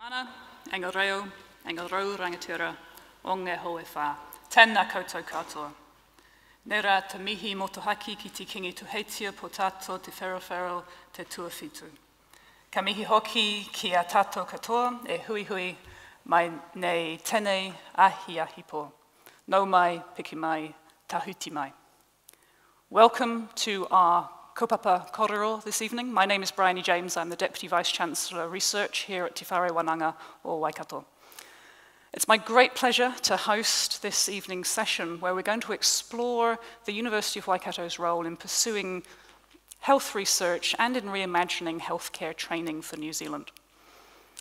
Mana, engel reo, engel rau rangatura, o nge ho e whā. Tēnā koutou katoa. Nera te mihi motohaki ki te kingi tuheitia po tato te whero te tuawhitu. Ka mihi hoki ki a tato katoa e hui hui mai nei tenei ahi ahi po. Nau mai, piki mai, tahuti mai. Welcome to our Kaupapa Kōrero this evening. My name is Bryony James. I'm the Deputy Vice-Chancellor Research here at Te Whare Wananga o Waikato. It's my great pleasure to host this evening's session where we're going to explore the University of Waikato's role in pursuing health research and in reimagining healthcare training for New Zealand.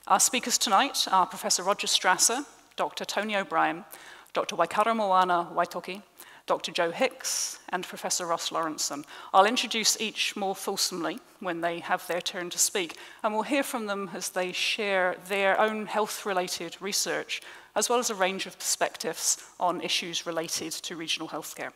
Our speakers tonight are Professor Roger Strasser, Dr. Tony O'Brien, Dr. Waikaremoana Waitoki, Dr. Joe Hicks, and Professor Ross Lawrenson. I'll introduce each more fulsomely when they have their turn to speak, and we'll hear from them as they share their own health-related research, as well as a range of perspectives on issues related to regional healthcare.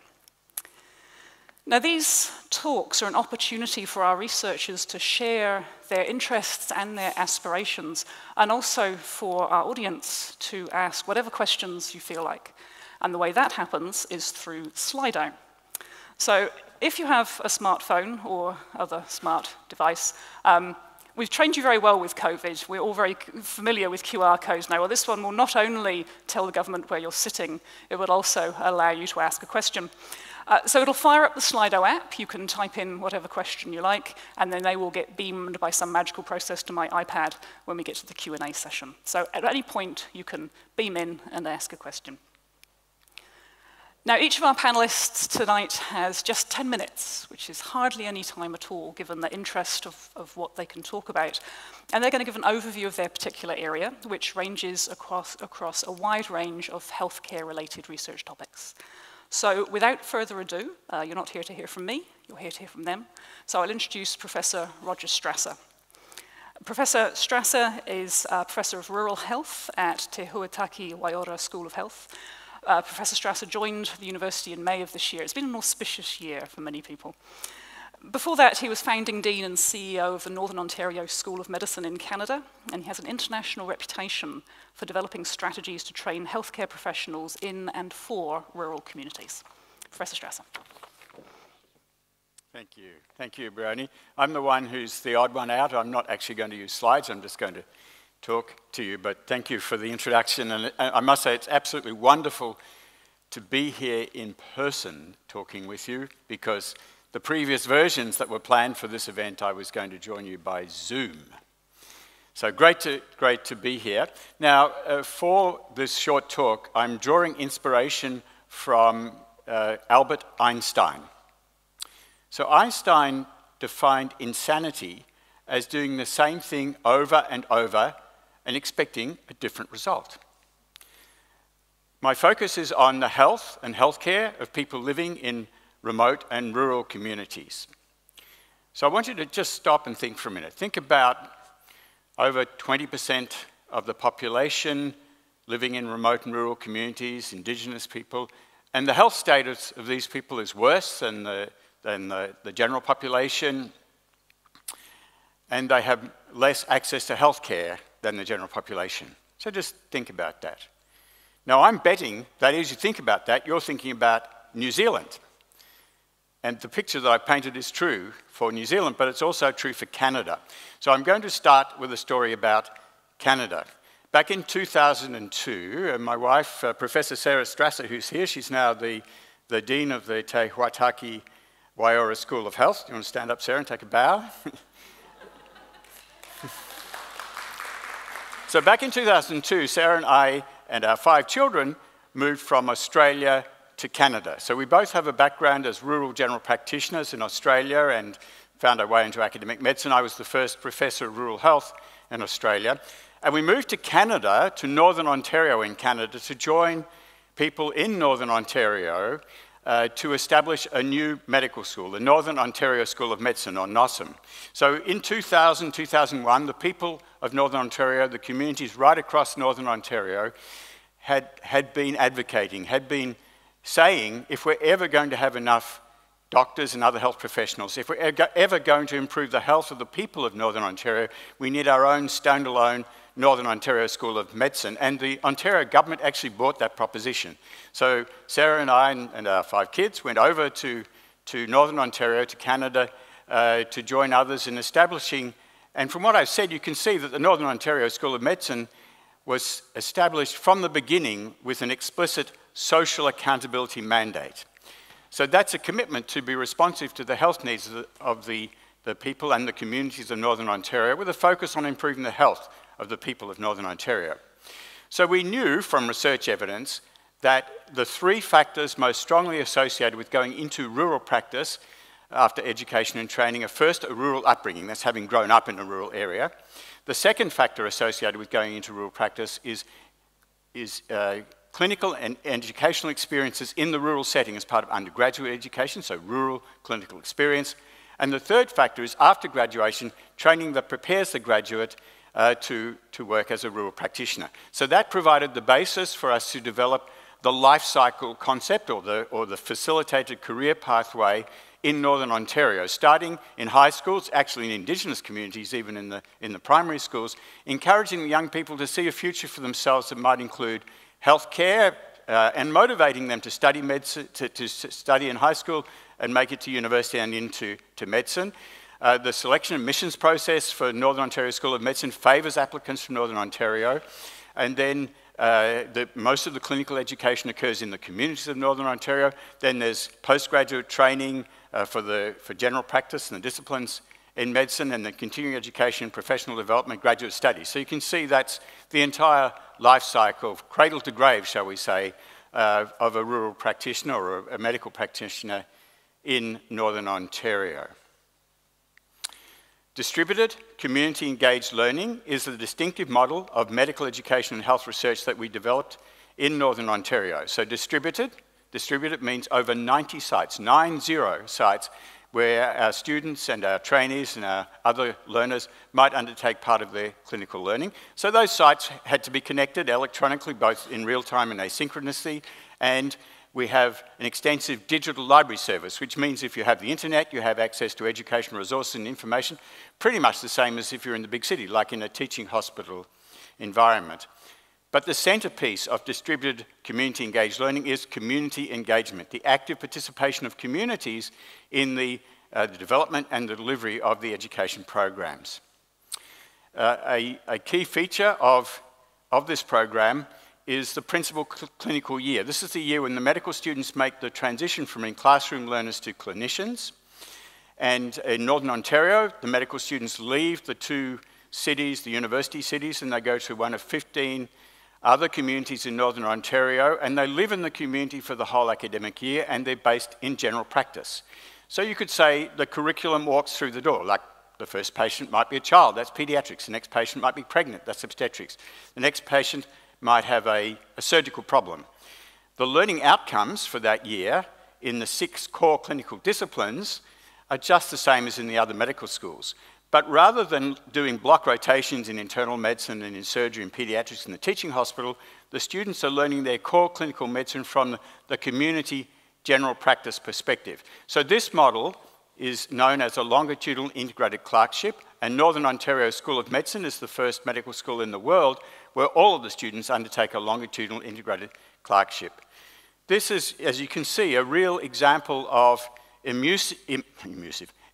Now, these talks are an opportunity for our researchers to share their interests and their aspirations, and also for our audience to ask whatever questions you feel like. And the way that happens is through Slido. So if you have a smartphone or other smart device, um, We've trained you very well with COVID. We're all very familiar with QR codes now. Well, this one will not only tell the government where you're sitting, it will also allow you to ask a question. Uh, so it'll fire up the Slido app. You can type in whatever question you like, and then they will get beamed by some magical process to my iPad when we get to the Q&A session. So at any point, you can beam in and ask a question. Now, each of our panelists tonight has just 10 minutes, which is hardly any time at all, given the interest of, of what they can talk about. And they're going to give an overview of their particular area, which ranges across, across a wide range of healthcare-related research topics. So without further ado, uh, you're not here to hear from me, you're here to hear from them. So I'll introduce Professor Roger Strasser. Professor Strasser is a Professor of Rural Health at Te Huataki Waiora School of Health, uh, Professor Strasser joined the university in May of this year. It's been an auspicious year for many people. Before that, he was founding dean and CEO of the Northern Ontario School of Medicine in Canada, and he has an international reputation for developing strategies to train healthcare professionals in and for rural communities. Professor Strasser. Thank you. Thank you, Bryony. I'm the one who's the odd one out. I'm not actually going to use slides. I'm just going to talk to you, but thank you for the introduction. And I must say, it's absolutely wonderful to be here in person talking with you because the previous versions that were planned for this event, I was going to join you by Zoom. So great to, great to be here. Now, uh, for this short talk, I'm drawing inspiration from uh, Albert Einstein. So Einstein defined insanity as doing the same thing over and over and expecting a different result. My focus is on the health and healthcare of people living in remote and rural communities. So I want you to just stop and think for a minute. Think about over 20% of the population living in remote and rural communities, indigenous people, and the health status of these people is worse than the, than the, the general population, and they have less access to health care than the general population. So just think about that. Now, I'm betting that as you think about that, you're thinking about New Zealand. And the picture that I painted is true for New Zealand, but it's also true for Canada. So I'm going to start with a story about Canada. Back in 2002, uh, my wife, uh, Professor Sarah Strasser, who's here, she's now the, the Dean of the Te Huataki Waiora School of Health. Do you want to stand up, Sarah, and take a bow? So back in 2002, Sarah and I and our five children moved from Australia to Canada. So we both have a background as rural general practitioners in Australia and found our way into academic medicine. I was the first professor of rural health in Australia. And we moved to Canada, to Northern Ontario in Canada, to join people in Northern Ontario uh, to establish a new medical school, the Northern Ontario School of Medicine, or NOSM. So in 2000, 2001, the people of Northern Ontario, the communities right across Northern Ontario, had, had been advocating, had been saying, if we're ever going to have enough doctors and other health professionals, if we're ever going to improve the health of the people of Northern Ontario, we need our own standalone Northern Ontario School of Medicine, and the Ontario government actually bought that proposition. So Sarah and I and, and our five kids went over to, to Northern Ontario, to Canada, uh, to join others in establishing, and from what I've said, you can see that the Northern Ontario School of Medicine was established from the beginning with an explicit social accountability mandate. So that's a commitment to be responsive to the health needs of the, of the, the people and the communities of Northern Ontario with a focus on improving the health of the people of Northern Ontario. So we knew from research evidence that the three factors most strongly associated with going into rural practice after education and training are first a rural upbringing, that's having grown up in a rural area. The second factor associated with going into rural practice is, is uh, clinical and educational experiences in the rural setting as part of undergraduate education, so rural clinical experience. And the third factor is after graduation, training that prepares the graduate uh, to, to work as a rural practitioner. So that provided the basis for us to develop the life cycle concept or the, or the facilitated career pathway in Northern Ontario, starting in high schools, actually in Indigenous communities, even in the, in the primary schools, encouraging young people to see a future for themselves that might include healthcare, uh, and motivating them to study medicine, to, to, study in high school and make it to university and into to medicine. Uh, the selection admissions process for Northern Ontario School of Medicine favours applicants from Northern Ontario. And then uh, the, most of the clinical education occurs in the communities of Northern Ontario. Then there's postgraduate training uh, for, the, for general practice and the disciplines in medicine and the continuing education, professional development, graduate studies. So you can see that's the entire life cycle, cradle to grave, shall we say, uh, of a rural practitioner or a medical practitioner in Northern Ontario. Distributed, community engaged learning is the distinctive model of medical education and health research that we developed in Northern Ontario. So distributed, distributed means over 90 sites, nine zero sites where our students and our trainees and our other learners might undertake part of their clinical learning. So those sites had to be connected electronically, both in real time and asynchronously, and we have an extensive digital library service, which means if you have the internet, you have access to educational resources and information, pretty much the same as if you're in the big city, like in a teaching hospital environment. But the centerpiece of distributed community engaged learning is community engagement, the active participation of communities in the, uh, the development and the delivery of the education programs. Uh, a, a, key feature of, of this program is the principal cl clinical year. This is the year when the medical students make the transition from in classroom learners to clinicians. And in Northern Ontario, the medical students leave the two cities, the university cities, and they go to one of 15 other communities in Northern Ontario, and they live in the community for the whole academic year, and they're based in general practice. So you could say the curriculum walks through the door, like the first patient might be a child, that's pediatrics. The next patient might be pregnant, that's obstetrics. The next patient might have a, a surgical problem. The learning outcomes for that year in the six core clinical disciplines are just the same as in the other medical schools. But rather than doing block rotations in internal medicine and in surgery and pediatrics in the teaching hospital, the students are learning their core clinical medicine from the community general practice perspective. So this model is known as a longitudinal integrated clerkship, and Northern Ontario School of Medicine is the first medical school in the world where all of the students undertake a longitudinal integrated clerkship. This is, as you can see, a real example of immersive,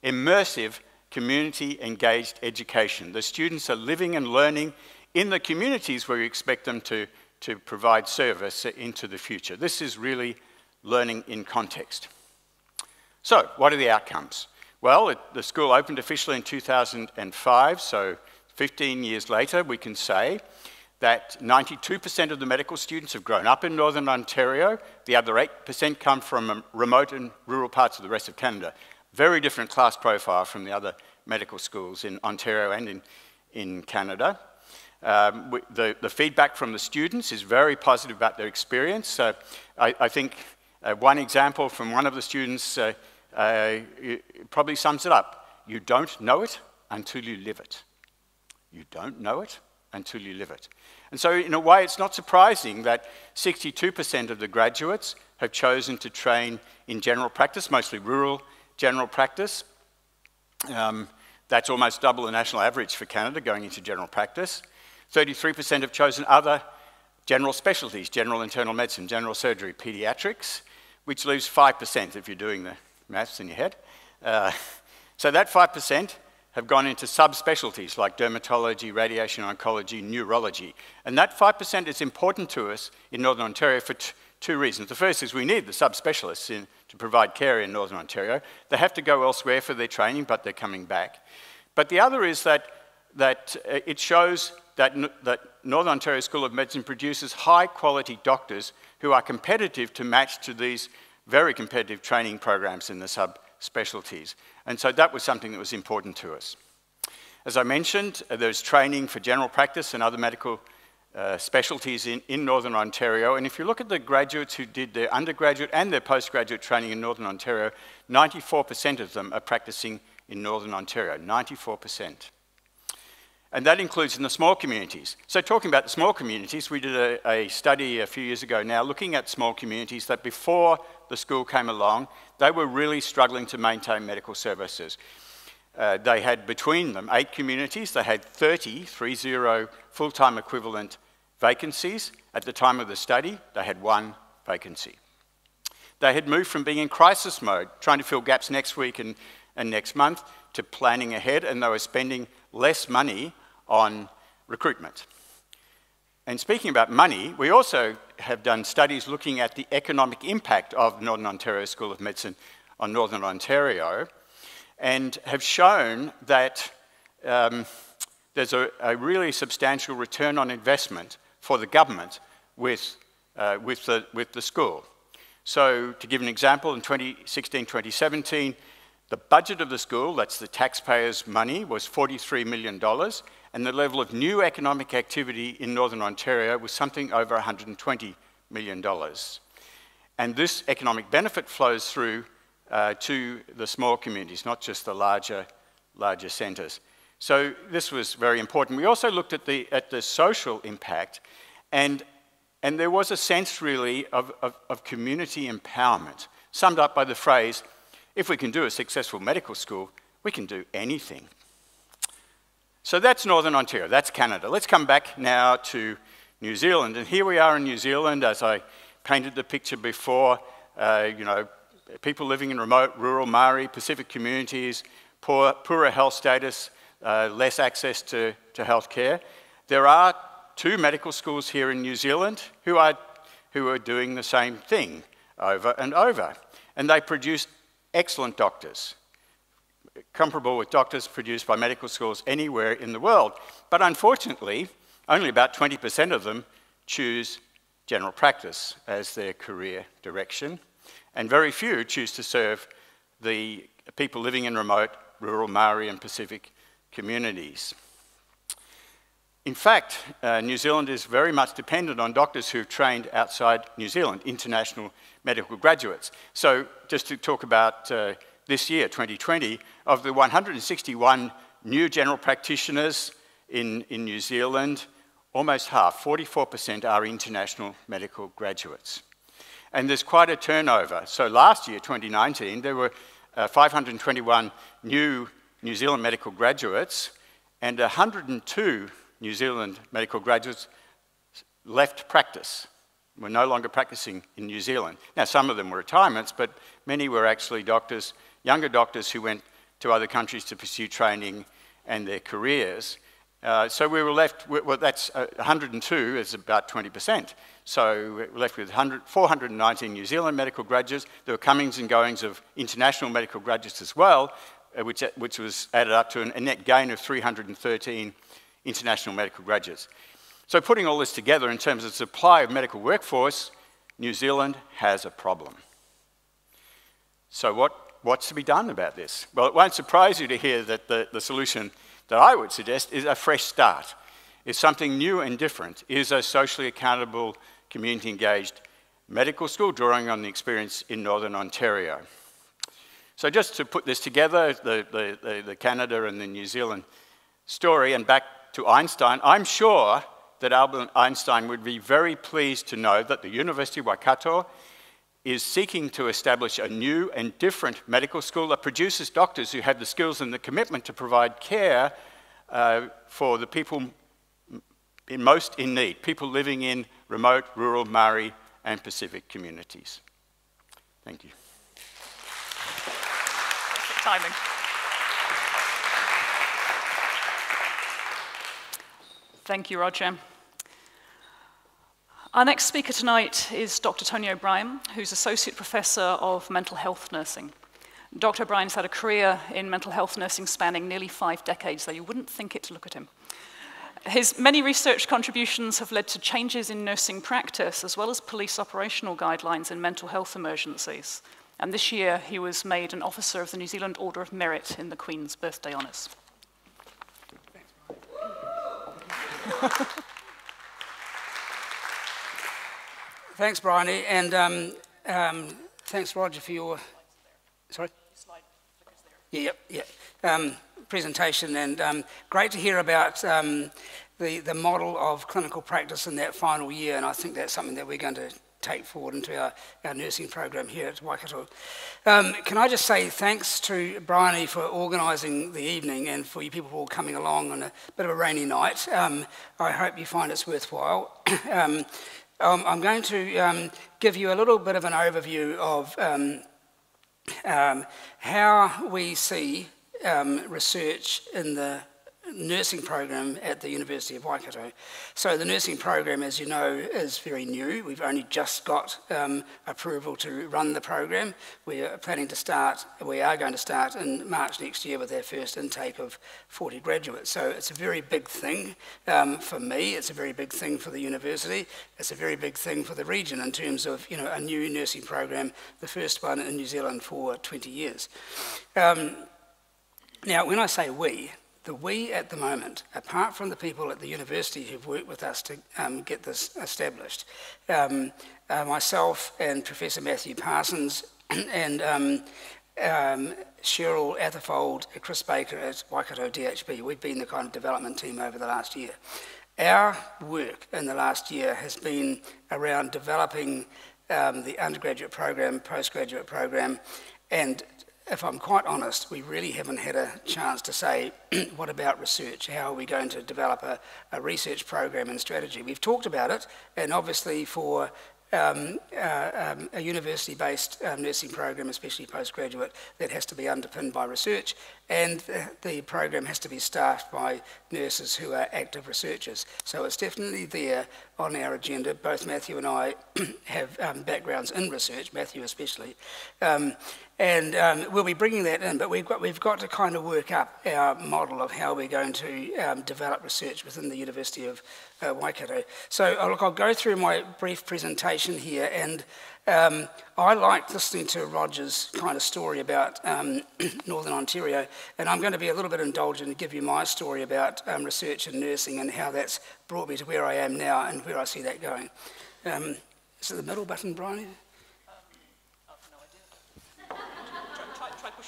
immersive community engaged education. The students are living and learning in the communities where you expect them to, to provide service into the future. This is really learning in context. So, what are the outcomes? Well, it, the school opened officially in 2005, so 15 years later, we can say that 92% of the medical students have grown up in Northern Ontario. The other 8% come from remote and rural parts of the rest of Canada. Very different class profile from the other medical schools in Ontario and in, in Canada. Um, we, the, the, feedback from the students is very positive about their experience. So I, I, think uh, one example from one of the students uh, uh probably sums it up. You don't know it until you live it. You don't know it until you live it. And so, in a way, it's not surprising that 62% of the graduates have chosen to train in general practice, mostly rural general practice. Um, that's almost double the national average for Canada going into general practice. 33% have chosen other general specialties, general internal medicine, general surgery, pediatrics, which leaves 5% if you're doing the maths in your head. Uh, so that 5% have gone into subspecialties like dermatology, radiation oncology, neurology. And that 5% is important to us in Northern Ontario for two reasons. The first is we need the subspecialists in, to provide care in Northern Ontario. They have to go elsewhere for their training, but they're coming back. But the other is that, that uh, it shows that, that Northern Ontario School of Medicine produces high quality doctors who are competitive to match to these very competitive training programs in the subspecialties. And so that was something that was important to us. As I mentioned, uh, there's training for general practice and other medical uh, specialties in, in Northern Ontario. And if you look at the graduates who did their undergraduate and their postgraduate training in Northern Ontario, 94% of them are practicing in Northern Ontario, 94%. And that includes in the small communities. So, talking about the small communities, we did a, a, study a few years ago now looking at small communities that before the school came along, they were really struggling to maintain medical services. Uh, they had between them eight communities, they had 30, 30 full time equivalent vacancies. At the time of the study, they had one vacancy. They had moved from being in crisis mode, trying to fill gaps next week and, and next month, to planning ahead, and they were spending less money on recruitment. And speaking about money, we also have done studies looking at the economic impact of Northern Ontario School of Medicine on Northern Ontario and have shown that um, there's a, a, really substantial return on investment for the government with, uh, with, the, with the school. So, to give an example, in 2016 2017, the budget of the school, that's the taxpayers' money, was $43 million, and the level of new economic activity in Northern Ontario was something over $120 million. And this economic benefit flows through uh, to the small communities, not just the larger, larger centres. So this was very important. We also looked at the, at the social impact, and, and there was a sense really of, of, of community empowerment, summed up by the phrase, if we can do a successful medical school, we can do anything. So that's Northern Ontario, that's Canada. Let's come back now to New Zealand. And here we are in New Zealand, as I painted the picture before, uh, you know, people living in remote rural Maori, Pacific communities, poor, poorer health status, uh, less access to, to health care. There are two medical schools here in New Zealand who are, who are doing the same thing over and over. And they produce excellent doctors, comparable with doctors produced by medical schools anywhere in the world. But unfortunately, only about 20% of them choose general practice as their career direction, and very few choose to serve the people living in remote, rural Maori and Pacific communities. In fact, uh, New Zealand is very much dependent on doctors who've trained outside New Zealand, international medical graduates. So, just to talk about uh, this year, 2020, of the 161 new general practitioners in, in New Zealand, almost half, 44%, are international medical graduates. And there's quite a turnover. So, last year, 2019, there were uh, 521 new New Zealand medical graduates and 102 New Zealand medical graduates left practice, were no longer practicing in New Zealand. Now, some of them were retirements, but many were actually doctors, younger doctors who went to other countries to pursue training and their careers. Uh, so we were left, with, well, that's uh, 102 is about 20%. So we were left with 419 New Zealand medical graduates. There were comings and goings of international medical graduates as well, Uh, which, uh, which was added up to a net gain of 313 international medical graduates. So, putting all this together in terms of supply of medical workforce, New Zealand has a problem. So, what, what's to be done about this? Well, it won't surprise you to hear that the, the solution that I would suggest is a fresh start. Is something new and different, is a socially accountable, community engaged medical school drawing on the experience in Northern Ontario. So, just to put this together, the, the, the, Canada and the New Zealand story, and back to Einstein, I'm sure that Albert Einstein would be very pleased to know that the University of Waikato is seeking to establish a new and different medical school that produces doctors who have the skills and the commitment to provide care uh, for the people in most in need, people living in remote, rural, Maori, and Pacific communities. Thank you. Perfect timing. Thank you, Roger. Our next speaker tonight is Dr. Tony O'Brien, who's Associate Professor of Mental Health Nursing. Dr. O'Brien's had a career in mental health nursing spanning nearly five decades, though you wouldn't think it to look at him. His many research contributions have led to changes in nursing practice as well as police operational guidelines in mental health emergencies. And this year, he was made an Officer of the New Zealand Order of Merit in the Queen's birthday honours. Thanks, Bryony, and um, um, thanks, Roger, for your sorry. Yeah, yeah, yeah. Um, presentation, and um, great to hear about um, the the model of clinical practice in that final year, and I think that's something that we're going to take forward into our, our nursing program here at Waikato. Um, can I just say thanks to Bryony for organising the evening and for you people all coming along on a bit of a rainy night. Um, I hope you find it's worthwhile. um, um, I'm going to um, give you a little bit of an overview of um, how we see research in the nursing program at the University of Waikato. So the nursing program, as you know, is very new. We've only just got um, approval to run the program. We are planning to start, we are going to start in March next year with our first intake of 40 graduates. So it's a very big thing um, for me. It's a very big thing for the university. It's a very big thing for the region in terms of, you know, a new nursing program, the first one in New Zealand for 20 years. Um, now, when I say we, the we at the moment, apart from the people at the university who've worked with us to um, get this established, um, uh, myself and Professor Matthew Parsons and um, um, Cheryl Atherfold, Chris Baker at Waikato DHB, we've been the kind of development team over the last year. Our work in the last year has been around developing um, the undergraduate program, postgraduate program, and if I'm quite honest, we really haven't had a chance to say, what about research? How are we going to develop a, a research program and strategy? We've talked about it, and obviously for um, uh, um, a university-based um, nursing program, especially postgraduate, that has to be underpinned by research, and the, the, program has to be staffed by nurses who are active researchers. So it's definitely there on our agenda. Both Matthew and I have um, backgrounds in research, Matthew especially, um, and um, we'll be bringing that in, but we've got, we've got to kind of work up our model of how we're going to um, develop research within the University of uh, Waikato. So uh, look, I'll go through my brief presentation here, and um, I like listening to Roger's kind of story about um, Northern Ontario, and I'm going to be a little bit indulgent and give you my story about um, research and nursing and how that's brought me to where I am now and where I see that going. Um, is it the middle button, Brian?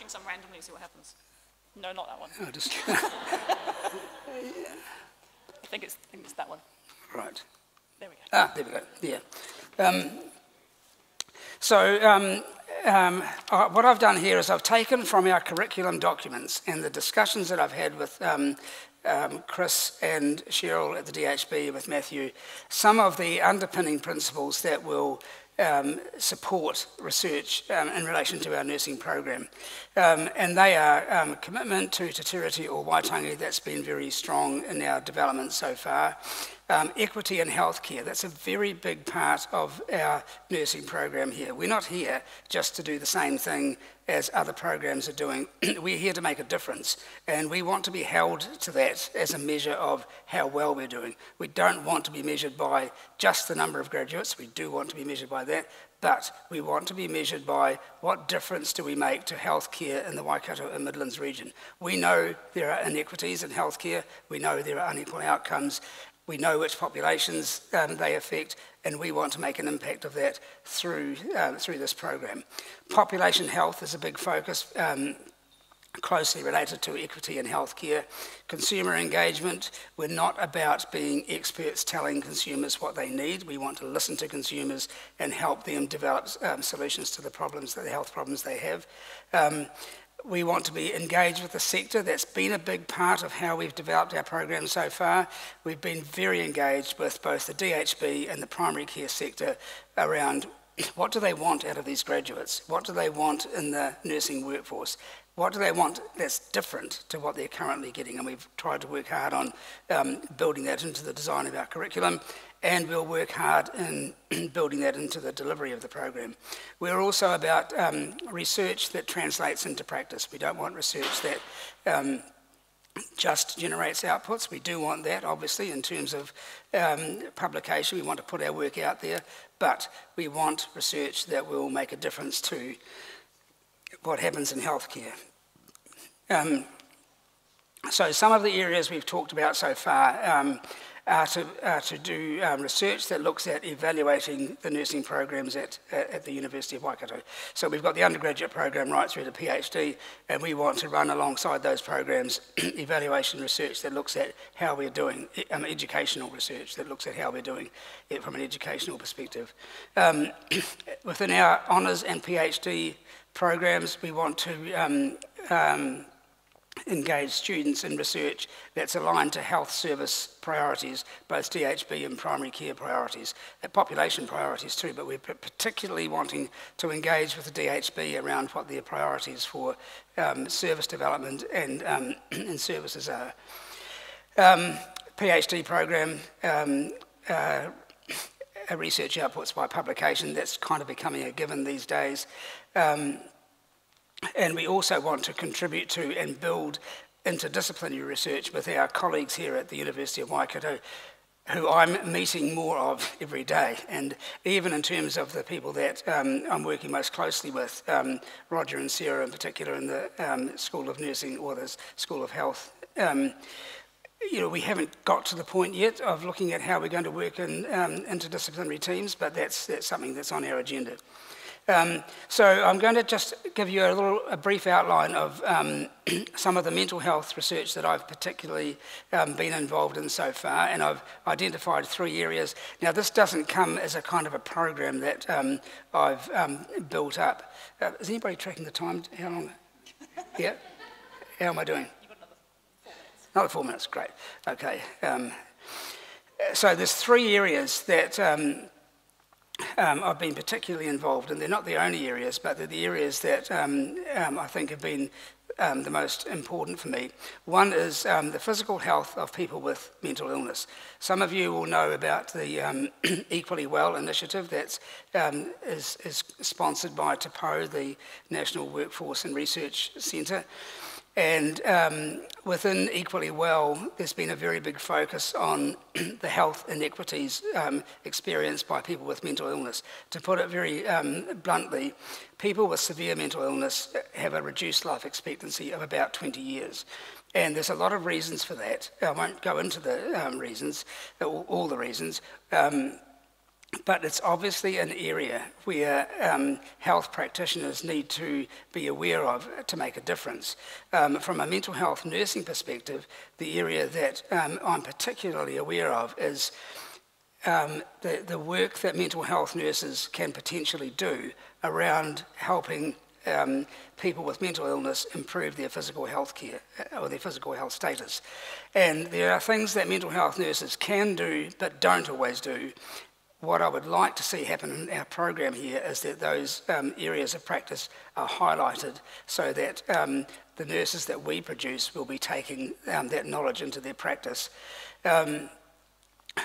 Some randomly, see what happens. No, not that one. Oh, just I think it's, I think it's that one. Right. There we go. Ah, there we go. Yeah. Um, so um, um, uh, what I've done here is I've taken from our curriculum documents and the discussions that I've had with um, um, Chris and Cheryl at the DHB, with Matthew, some of the underpinning principles that will um, support research um, in relation to our nursing program. Um, and they are um, commitment to Te Tiriti o Waitangi, that's been very strong in our development so far. Um, equity in healthcare, that's a very big part of our nursing program here. We're not here just to do the same thing as other programs are doing. we're here to make a difference, and we want to be held to that as a measure of how well we're doing. We don't want to be measured by just the number of graduates, we do want to be measured by that, but we want to be measured by what difference do we make to healthcare in the Waikato and Midlands region. We know there are inequities in healthcare, we know there are unequal outcomes, we know which populations um, they affect, and we want to make an impact of that through, um, through this program. Population health is a big focus. Um, closely related to equity in healthcare. Consumer engagement, we're not about being experts telling consumers what they need. We want to listen to consumers and help them develop um, solutions to the problems, the health problems they have. We want to be engaged with the sector. That's been a big part of how we've developed our program so far. We've been very engaged with both the DHB and the primary care sector around what do they want out of these graduates? What do they want in the nursing workforce? What do they want that's different to what they're currently getting? And we've tried to work hard on um, building that into the design of our curriculum, and we'll work hard in building that into the delivery of the program. We're also about um, research that translates into practice. We don't want research that um, just generates outputs. We do want that, obviously, in terms of um, publication. We want to put our work out there, but we want research that will make a difference to what happens in healthcare. Um, so some of the areas we've talked about so far um, are, to, are to do um, research that looks at evaluating the nursing programs at, at the University of Waikato. So we've got the undergraduate program right through to PhD, and we want to run alongside those programs evaluation research that looks at how we're doing, um, educational research that looks at how we're doing it from an educational perspective. Um, within our honours and PhD programs, we want to um, um, engage students in research that's aligned to health service priorities, both DHB and primary care priorities, uh, population priorities too, but we're particularly wanting to engage with the DHB around what their priorities for um, service development and, um, and services are. Um, PhD program, um, uh, research outputs by publication, that's kind of becoming a given these days. And we also want to contribute to and build interdisciplinary research with our colleagues here at the University of Waikato, who I'm meeting more of every day. And even in terms of the people that um, I'm working most closely with, um, Roger and Sarah in particular in the um, School of Nursing or the School of Health, um, you know, we haven't got to the point yet of looking at how we're going to work in um, interdisciplinary teams, but that's, that's something that's on our agenda. Um, so I'm going to just give you a little a brief outline of um, some of the mental health research that I've particularly um, been involved in so far, and I've identified three areas. Now, this doesn't come as a kind of a program that um, I've um, built up. Uh, is anybody tracking the time? How long? Yeah. How am I doing? Another four minutes. Great. Okay. Um, so there's three areas that um, I've been particularly involved, and they're not the only areas, but they're the areas that um, um, I think have been um, the most important for me. One is um, the physical health of people with mental illness. Some of you will know about the um, Equally Well initiative that is, is sponsored by Te Pou, the National Workforce and Research Centre. And um, within Equally Well, there's been a very big focus on the health inequities um, experienced by people with mental illness. To put it very um, bluntly, people with severe mental illness have a reduced life expectancy of about 20 years. And there's a lot of reasons for that. I won't go into the um, reasons, all, all, the reasons. But it's obviously an area where um, health practitioners need to be aware of to make a difference. Um, from a mental health nursing perspective, the area that um, I'm particularly aware of is um, the, the work that mental health nurses can potentially do around helping um, people with mental illness improve their physical health care uh, or their physical health status. And there are things that mental health nurses can do but don't always do what I would like to see happen in our program here is that those um, areas of practice are highlighted so that um, the nurses that we produce will be taking um, that knowledge into their practice. Um,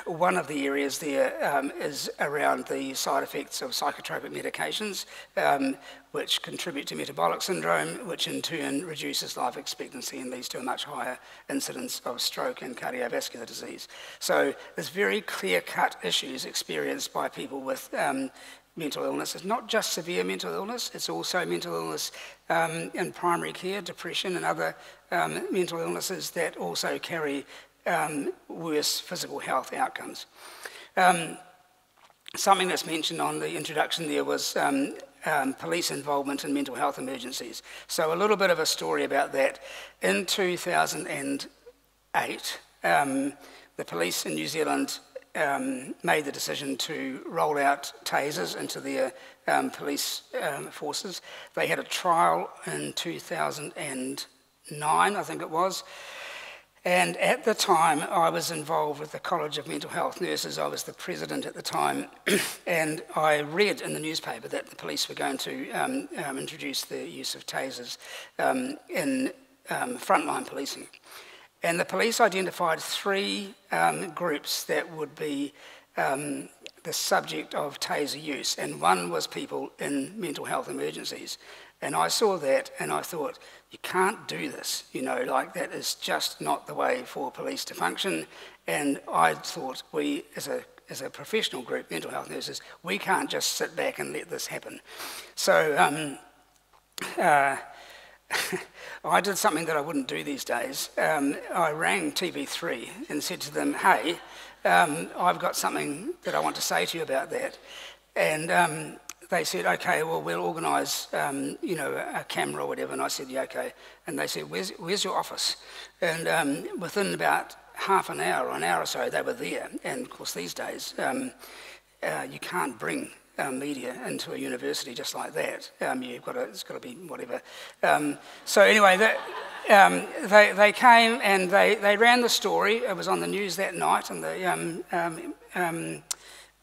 one of the areas there um, is around the side effects of psychotropic medications, um, which contribute to metabolic syndrome, which in turn reduces life expectancy and leads to a much higher incidence of stroke and cardiovascular disease. So there's very clear-cut issues experienced by people with um, mental illness. It's not just severe mental illness, it's also mental illness um, in primary care, depression and other um, mental illnesses that also carry um, worse physical health outcomes. Um, something that's mentioned on the introduction there was um, police involvement in mental health emergencies. So a little bit of a story about that. In 2008, um, the police in New Zealand um, made the decision to roll out tasers into their um, police um, forces. They had a trial in 2009, I think it was. And at the time, I was involved with the College of Mental Health Nurses. I was the president at the time. and I read in the newspaper that the police were going to um, um, introduce the use of tasers um, in um, frontline policing. And the police identified three um, groups that would be um, the subject of taser use. And one was people in mental health emergencies. And I saw that and I thought, you can't do this, you know, like that is just not the way for police to function. And I thought we, as a, as a professional group, mental health nurses, we can't just sit back and let this happen. So um, uh, I did something that I wouldn't do these days. Um, I rang TV3 and said to them, hey, um, I've got something that I want to say to you about that. And um, they said, okay, well, we'll organise, um, you know, a camera or whatever. And I said, yeah, okay. And they said, where's, where's your office? And um, within about half an hour or an hour or so, they were there. And of course, these days, um, uh, you can't bring um, media into a university just like that. Um, you've got to, it's got to be whatever. Um, so anyway, that, um, they, they came and they, they ran the story. It was on the news that night, and the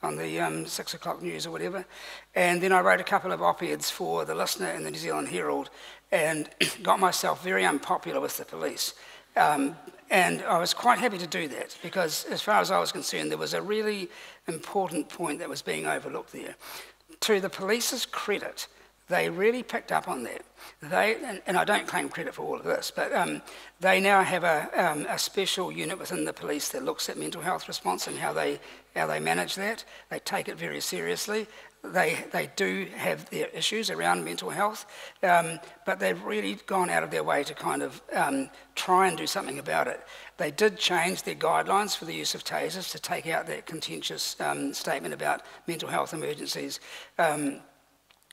on the um, six o'clock news or whatever. And then I wrote a couple of op-eds for the Listener and the New Zealand Herald and got myself very unpopular with the police. Um, and I was quite happy to do that because, as far as I was concerned, there was a really important point that was being overlooked there. To the police's credit, they really picked up on that. They, and, and I don't claim credit for all of this, but um, they now have a, um, a, special unit within the police that looks at mental health response and how they, how they manage that. They take it very seriously. They, they do have their issues around mental health, um, but they've really gone out of their way to kind of um, try and do something about it. They did change their guidelines for the use of tasers to take out that contentious um, statement about mental health emergencies.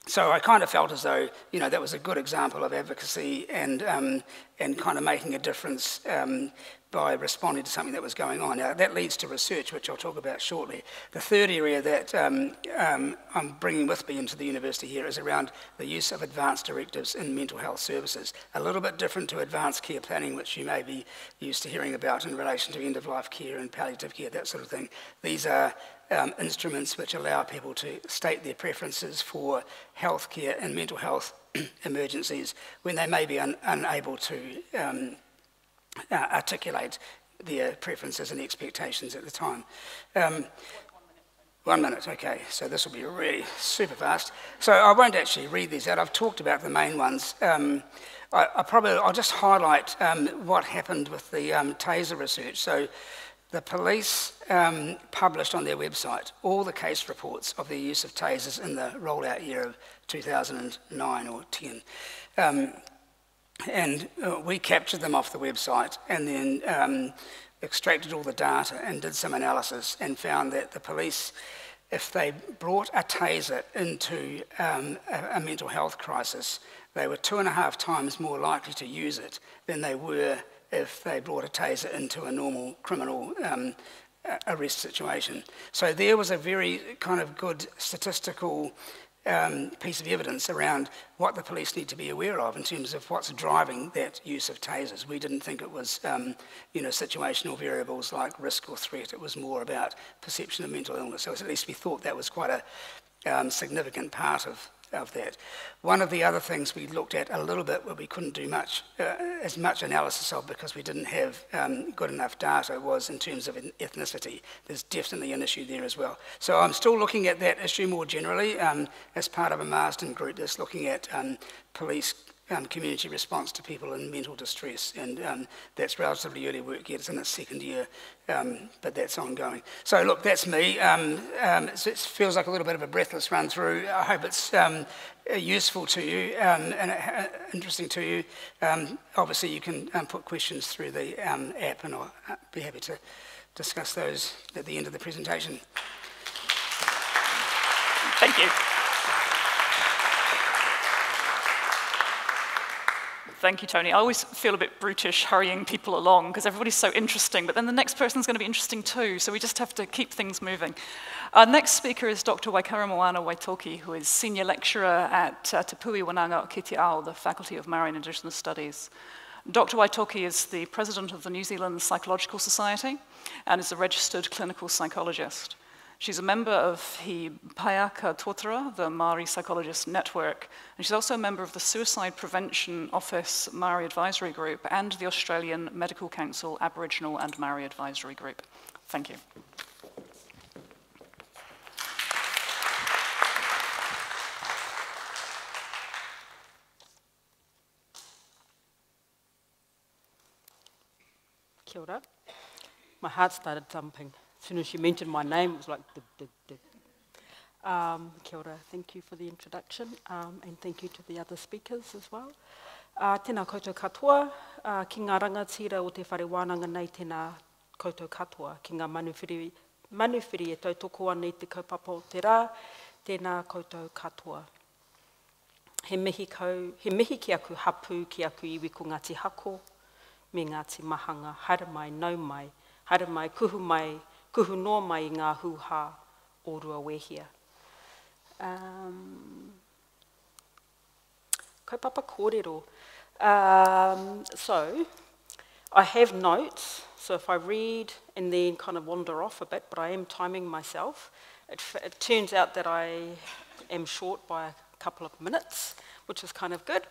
So I kind of felt as though, you know, that was a good example of advocacy and, um, and kind of making a difference um, by responding to something that was going on. Now, that leads to research, which I'll talk about shortly. The third area that um, um, I'm bringing with me into the university here is around the use of advanced directives in mental health services. A little bit different to advanced care planning, which you may be used to hearing about in relation to end-of-life care and palliative care, that sort of thing. These are um, instruments which allow people to state their preferences for healthcare and mental health emergencies when they may be un unable to um, uh, articulate their preferences and expectations at the time. Um, one minute, okay. So this will be really super fast. So I won't actually read these out. I've talked about the main ones. Um, I, I, probably I'll just highlight um, what happened with the um, taser research. So the police um, published on their website all the case reports of the use of tasers in the rollout year of 2009 or 10. Um, and uh, we captured them off the website and then um, extracted all the data and did some analysis and found that the police, if they brought a taser into um, a, a mental health crisis, they were two and a half times more likely to use it than they were if they brought a taser into a normal criminal um, arrest situation. So there was a very kind of good statistical um, piece of evidence around what the police need to be aware of in terms of what's driving that use of tasers. We didn't think it was, um, you know, situational variables like risk or threat. It was more about perception of mental illness. So at least we thought that was quite a um, significant part of of that. One of the other things we looked at a little bit where we couldn't do much, uh, as much analysis of because we didn't have um, good enough data was in terms of ethnicity. There's definitely an issue there as well. So I'm still looking at that issue more generally um, as part of a Marsden group that's looking at um, police um, community response to people in mental distress, and um, that's relatively early work yet. It's in its second year, um, but that's ongoing. So look, that's me. Um, um, it feels like a little bit of a breathless run through. I hope it's um, useful to you and uh, interesting to you. obviously, you can put questions through the app, and I'll uh, be happy to discuss those at the end of the presentation. Thank you. Thank you, Tony. I always feel a bit brutish hurrying people along because everybody's so interesting, but then the next person's going to be interesting too, so we just have to keep things moving. Our next speaker is Dr. Waikaremoana Moana Waitoki, who is Senior Lecturer at uh, Te Pua Wananga o the Faculty of Maori and Indigenous Studies. Dr. Waitoki is the President of the New Zealand Psychological Society and is a registered clinical psychologist. She's a member of the Paiaka Totara, the Maori Psychologist Network, and she's also a member of the Suicide Prevention Office Maori Advisory Group and the Australian Medical Council Aboriginal and Maori Advisory Group. Thank you. Kia ora. My heart started thumping soon as she mentioned my name, it was like, dig, dig, dig. Um, kia ora, thank you for the introduction, um, and thank you to the other speakers as well. Uh, tēnā koutou katoa, uh, ki ngā rangatira o te whare wānanga nei tēnā koutou katoa, ki ngā manuwhiri, manuwhiri e tautoko ana i te kaupapa o te rā, tēnā koutou katoa. He mihi, kau, he mihi ki aku hapu ki aku iwi ko Ngāti Hako, me Ngāti Mahanga, haere mai, nau mai, haere mai, kuhu mai, kuhu no mai i ngā hūhā o rua wehia. Um, kaupapa kōrero. Um, so, I have notes, so if I read and then kind of wander off a bit, but I am timing myself, it, it turns out that I am short by a couple of minutes, which is kind of good.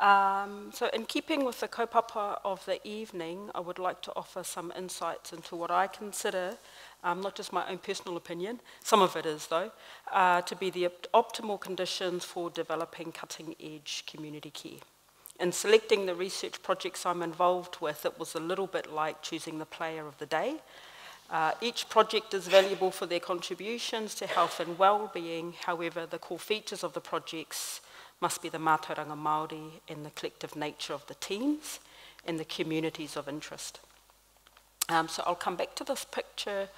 Um, so in keeping with the kaupapa of the evening, I would like to offer some insights into what I consider, um, not just my own personal opinion, some of it is though, uh, to be the op optimal conditions for developing cutting edge community care. In selecting the research projects I'm involved with, it was a little bit like choosing the player of the day. Uh, each project is valuable for their contributions to health and well-being, however, the core features of the projects must be the mātauranga Māori and the collective nature of the teams and the communities of interest. Um, so I'll come back to this picture.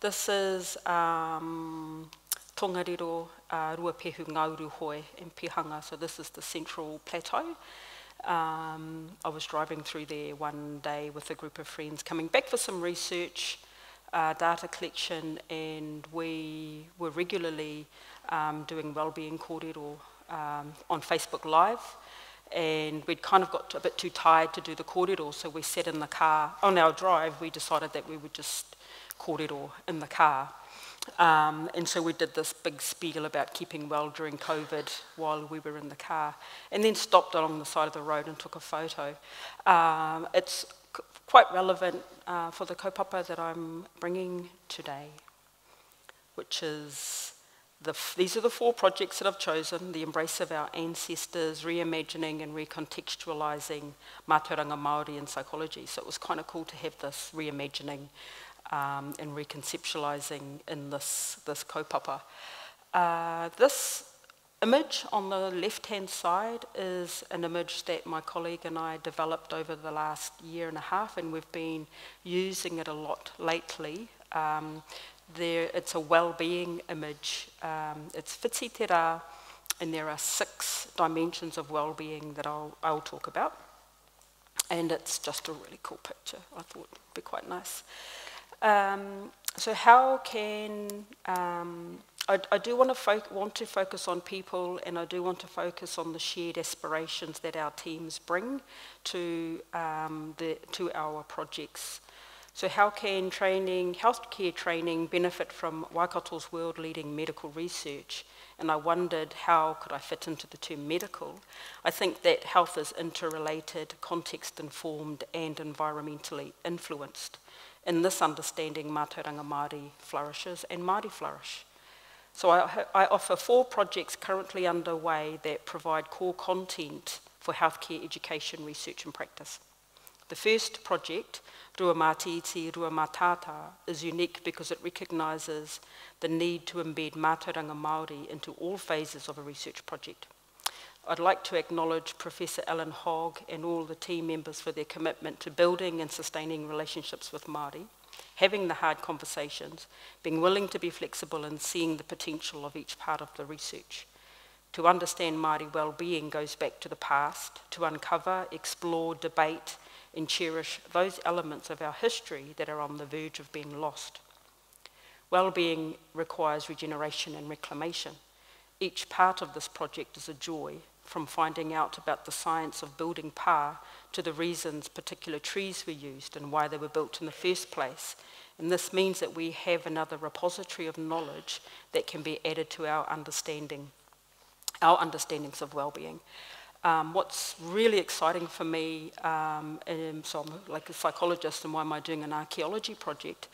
This is um, Tongariro uh, Ruapehu Ngauruhoe in Pihanga, so this is the central plateau. Um, I was driving through there one day with a group of friends coming back for some research, uh, data collection, and we were regularly um, doing wellbeing kōrero um, on Facebook Live, and we'd kind of got a bit too tired to do the kōrero, so we sat in the car. On our drive, we decided that we would just kōrero in the car. Um, and so we did this big spiel about keeping well during COVID while we were in the car, and then stopped along the side of the road and took a photo. Um, it's quite relevant uh, for the kaupapa that I'm bringing today, which is the, these are the four projects that I've chosen, the embrace of our ancestors, reimagining and recontextualising mātauranga Māori in psychology. So it was kind of cool to have this reimagining um, and reconceptualising in this, this kaupapa. Uh, this image on the left-hand side is an image that my colleague and I developed over the last year and a half, and we've been using it a lot lately um, there, it's a well-being image. Um, it's te and there are six dimensions of well-being that I'll, I'll talk about. And it's just a really cool picture. I thought it'd be quite nice. Um, so how can um, I, I, do want to, want to focus on people and I do want to focus on the shared aspirations that our teams bring to, um, the, to our projects. So how can training, healthcare training benefit from Waikato's world-leading medical research? And I wondered how could I fit into the term medical. I think that health is interrelated, context-informed and environmentally influenced. In this understanding, Mātauranga Māori flourishes and Māori flourish. So I, I offer four projects currently underway that provide core content for healthcare education, research and practice. The first project Rua Mātiti, Rua is unique because it recognises the need to embed mātauranga Māori into all phases of a research project. I'd like to acknowledge Professor Alan Hogg and all the team members for their commitment to building and sustaining relationships with Māori, having the hard conversations, being willing to be flexible and seeing the potential of each part of the research. To understand Māori well-being goes back to the past, to uncover, explore, debate, and cherish those elements of our history that are on the verge of being lost. Well-being requires regeneration and reclamation. Each part of this project is a joy, from finding out about the science of building pa to the reasons particular trees were used and why they were built in the first place. And this means that we have another repository of knowledge that can be added to our understanding, our understandings of well-being. Um, what's really exciting for me, um, and so I'm like a psychologist and why am I doing an archaeology project,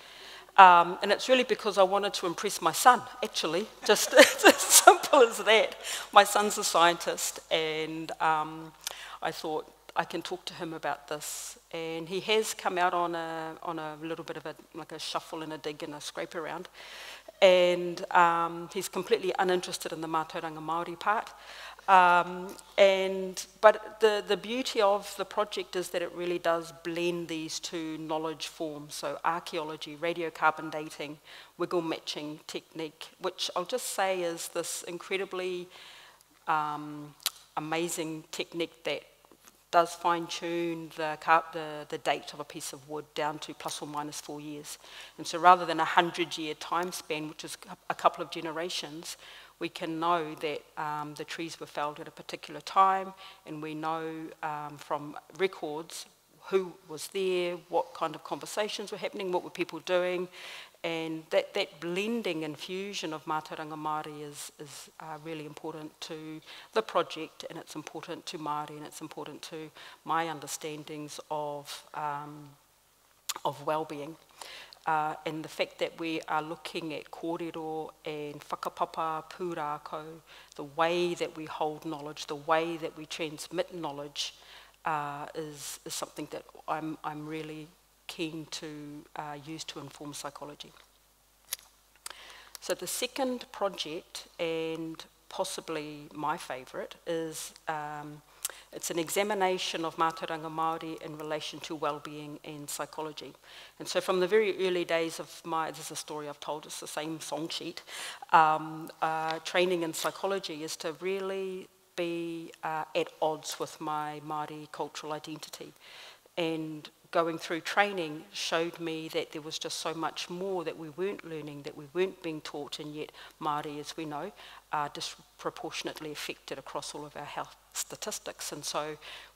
um, and it's really because I wanted to impress my son, actually, just it's as simple as that. My son's a scientist, and um, I thought I can talk to him about this. And he has come out on a, on a little bit of a, like a shuffle and a dig and a scrape around. And um, he's completely uninterested in the Mātauranga Māori part. Um, and, but the, the beauty of the project is that it really does blend these two knowledge forms, so archaeology, radiocarbon dating, wiggle matching technique, which I'll just say is this incredibly um, amazing technique that does fine-tune the, the, the date of a piece of wood down to plus or minus four years. And so rather than a 100-year time span, which is a couple of generations, we can know that um, the trees were felled at a particular time, and we know um, from records who was there, what kind of conversations were happening, what were people doing, and that, that blending and fusion of Mātauranga Māori is, is uh, really important to the project, and it's important to Māori, and it's important to my understandings of, um, of well-being uh, and the fact that we are looking at kōrero and whakapapa pūrākau, the way that we hold knowledge, the way that we transmit knowledge uh, is, is something that I'm, I'm really keen to uh, use to inform psychology. So the second project, and possibly my favourite, is um, it's an examination of Mātauranga Māori in relation to well-being and psychology. And so from the very early days of my, this is a story I've told, it's the same song sheet, um, uh, training in psychology is to really be uh, at odds with my Māori cultural identity. And going through training showed me that there was just so much more that we weren't learning, that we weren't being taught, and yet Māori, as we know, are disproportionately affected across all of our health statistics. And so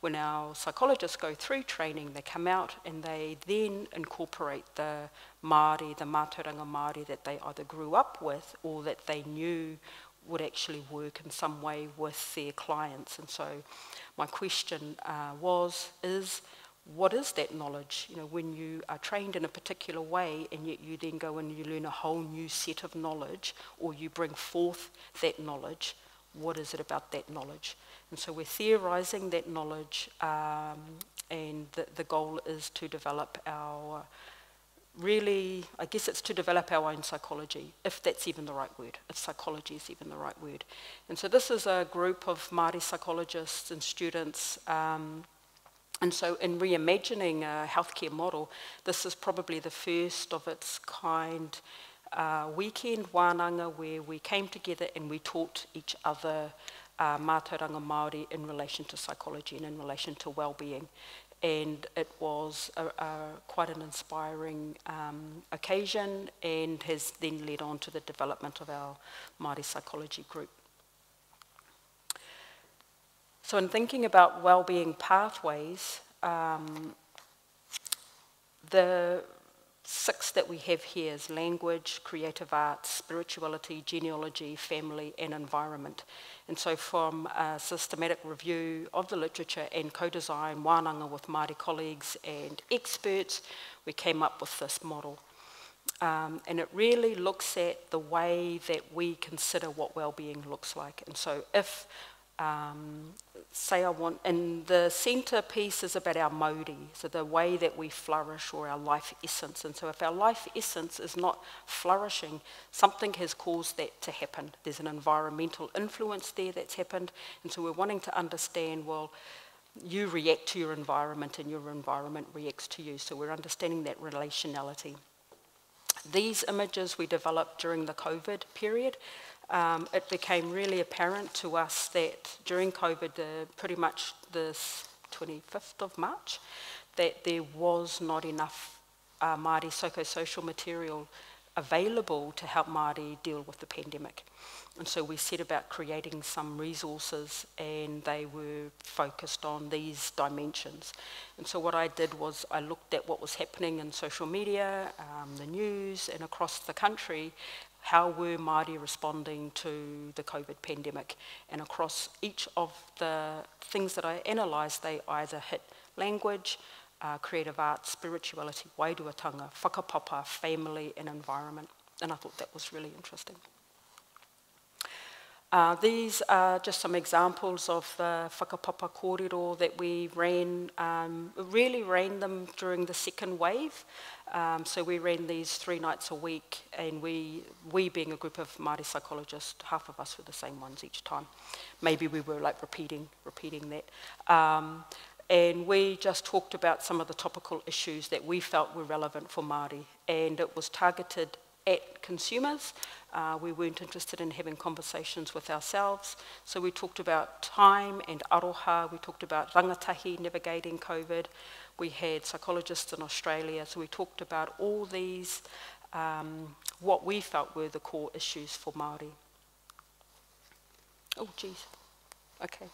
when our psychologists go through training, they come out and they then incorporate the Māori, the Mātauranga Māori that they either grew up with or that they knew would actually work in some way with their clients. And so my question uh, was, is, what is that knowledge? You know, when you are trained in a particular way and yet you then go and you learn a whole new set of knowledge or you bring forth that knowledge, what is it about that knowledge? And so we're theorising that knowledge um, and the, the goal is to develop our, really, I guess it's to develop our own psychology, if that's even the right word, if psychology is even the right word. And so this is a group of Māori psychologists and students um, and so in reimagining a healthcare model, this is probably the first of its kind uh, weekend wānanga where we came together and we taught each other uh, Mātauranga Māori in relation to psychology and in relation to well-being. And it was a, a, quite an inspiring um, occasion and has then led on to the development of our Māori psychology group. So in thinking about well-being pathways, um, the six that we have here is language, creative arts, spirituality, genealogy, family and environment. And so from a systematic review of the literature and co-design wānanga with Māori colleagues and experts, we came up with this model. Um, and it really looks at the way that we consider what well-being looks like. And so if um, say I want, and the centre piece is about our mauri, so the way that we flourish or our life essence. And so if our life essence is not flourishing, something has caused that to happen. There's an environmental influence there that's happened. And so we're wanting to understand, well, you react to your environment and your environment reacts to you. So we're understanding that relationality. These images we developed during the COVID period um, it became really apparent to us that during COVID, uh, pretty much this 25th of March, that there was not enough uh, Māori psychosocial material available to help Māori deal with the pandemic. And so we set about creating some resources and they were focused on these dimensions. And so what I did was I looked at what was happening in social media, um, the news and across the country, how were Māori responding to the COVID pandemic. And across each of the things that I analysed, they either hit language, uh, creative arts, spirituality, wairuatanga, whakapapa, family and environment. And I thought that was really interesting. Uh, these are just some examples of the whakapapa kōrero that we ran, um, really ran them during the second wave. Um, so we ran these three nights a week, and we, we being a group of Māori psychologists, half of us were the same ones each time. Maybe we were like repeating, repeating that. Um, and we just talked about some of the topical issues that we felt were relevant for Māori, and it was targeted at consumers. Uh, we weren't interested in having conversations with ourselves. So we talked about time and aroha. We talked about rangatahi navigating COVID. We had psychologists in Australia. So we talked about all these, um, what we felt were the core issues for Māori. Oh, geez. Okay.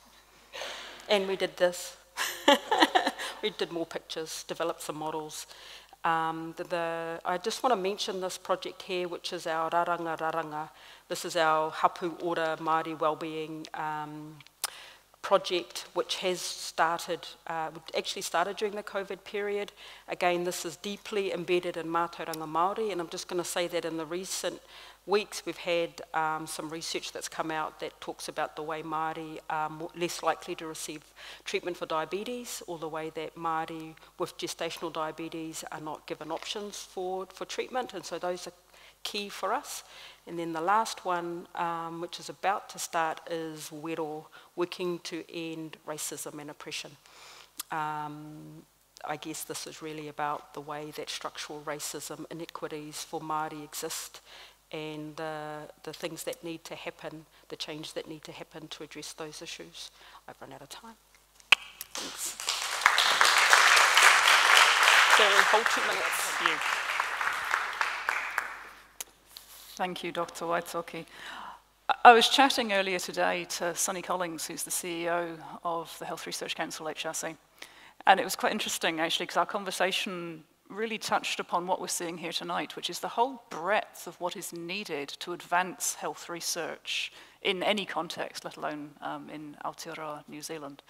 And we did this. we did more pictures, developed some models. Um, the, the, I just want to mention this project here, which is our Raranga Raranga. This is our Hapu Ora Māori Wellbeing um, project, which has started, uh, actually started during the COVID period. Again, this is deeply embedded in Mātauranga Māori, and I'm just going to say that in the recent weeks we've had um, some research that's come out that talks about the way Māori are more, less likely to receive treatment for diabetes, or the way that Māori with gestational diabetes are not given options for, for treatment, and so those are key for us. And then the last one, um, which is about to start, is Wero, working to end racism and oppression. Um, I guess this is really about the way that structural racism, inequities for Māori exist and the, the things that need to happen, the change that need to happen to address those issues. I've run out of time. Thanks. Sorry, hold two minutes. Thank you. Thank you, Dr. Waitoki. I was chatting earlier today to Sunny Collings, who's the CEO of the Health Research Council, HRC. And it was quite interesting, actually, because our conversation really touched upon what we're seeing here tonight, which is the whole breadth of what is needed to advance health research in any context, let alone um, in Aotearoa, New Zealand.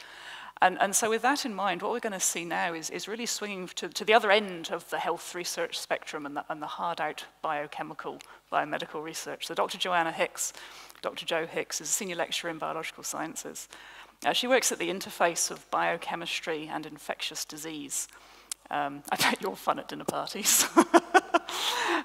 And, and so with that in mind, what we're going to see now is, is really swinging to, to the other end of the health research spectrum and the, and the hard-out biochemical, biomedical research. So Dr. Joanna Hicks, Dr. Joe Hicks, is a senior lecturer in biological sciences. Uh, she works at the interface of biochemistry and infectious disease. Um, I bet you're fun at dinner parties.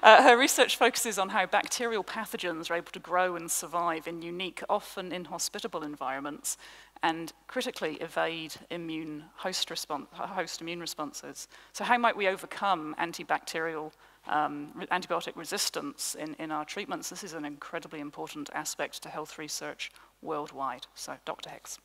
uh, her research focuses on how bacterial pathogens are able to grow and survive in unique, often inhospitable environments and critically evade immune host, response, host immune responses. So how might we overcome antibacterial um, antibiotic resistance in, in our treatments? This is an incredibly important aspect to health research worldwide. So Dr. Hicks.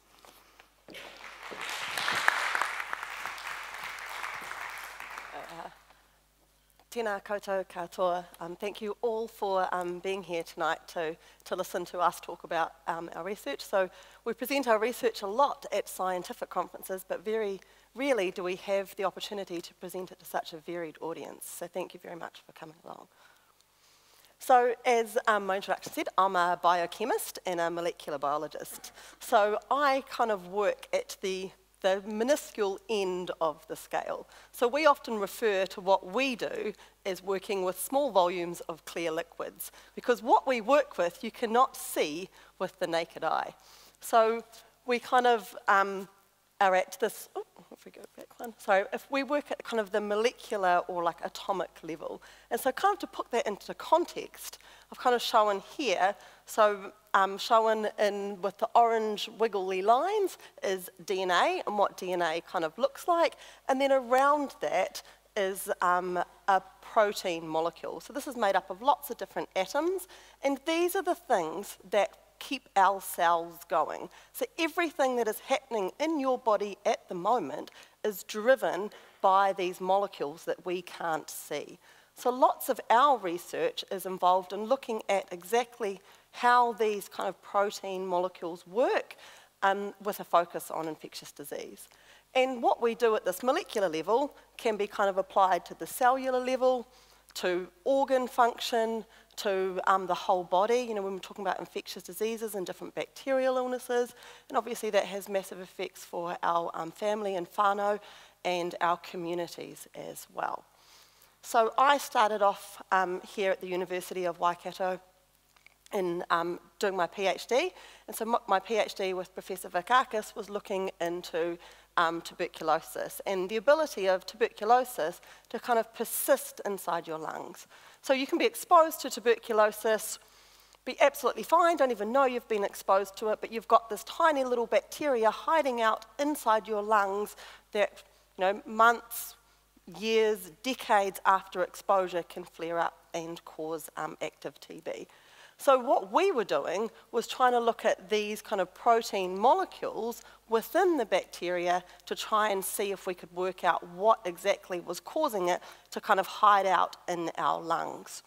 Tēnā koutou katoa. Um, thank you all for um, being here tonight to, to listen to us talk about um, our research. So we present our research a lot at scientific conferences, but very rarely do we have the opportunity to present it to such a varied audience. So thank you very much for coming along. So as um, my introduction said, I'm a biochemist and a molecular biologist. So I kind of work at the the minuscule end of the scale. So we often refer to what we do as working with small volumes of clear liquids, because what we work with you cannot see with the naked eye. So we kind of um, are at this, oh, we go back one, so if we work at kind of the molecular or like atomic level, and so kind of to put that into context, I've kind of shown here, so um, shown in with the orange wiggly lines is DNA and what DNA kind of looks like, and then around that is um, a protein molecule. So this is made up of lots of different atoms, and these are the things that keep our cells going. So everything that is happening in your body at the moment is driven by these molecules that we can't see. So lots of our research is involved in looking at exactly how these kind of protein molecules work um, with a focus on infectious disease. And what we do at this molecular level can be kind of applied to the cellular level, to organ function, to um, the whole body. You know, when we're talking about infectious diseases and different bacterial illnesses, and obviously that has massive effects for our um, family and whānau and our communities as well. So I started off um, here at the University of Waikato in um, doing my PhD. And so my PhD with Professor Vic Arcus was looking into um, tuberculosis and the ability of tuberculosis to kind of persist inside your lungs. So you can be exposed to tuberculosis, be absolutely fine, don't even know you've been exposed to it, but you've got this tiny little bacteria hiding out inside your lungs that, you know, months, years, decades after exposure can flare up and cause um, active TB. So what we were doing was trying to look at these kind of protein molecules within the bacteria to try and see if we could work out what exactly was causing it to kind of hide out in our lungs.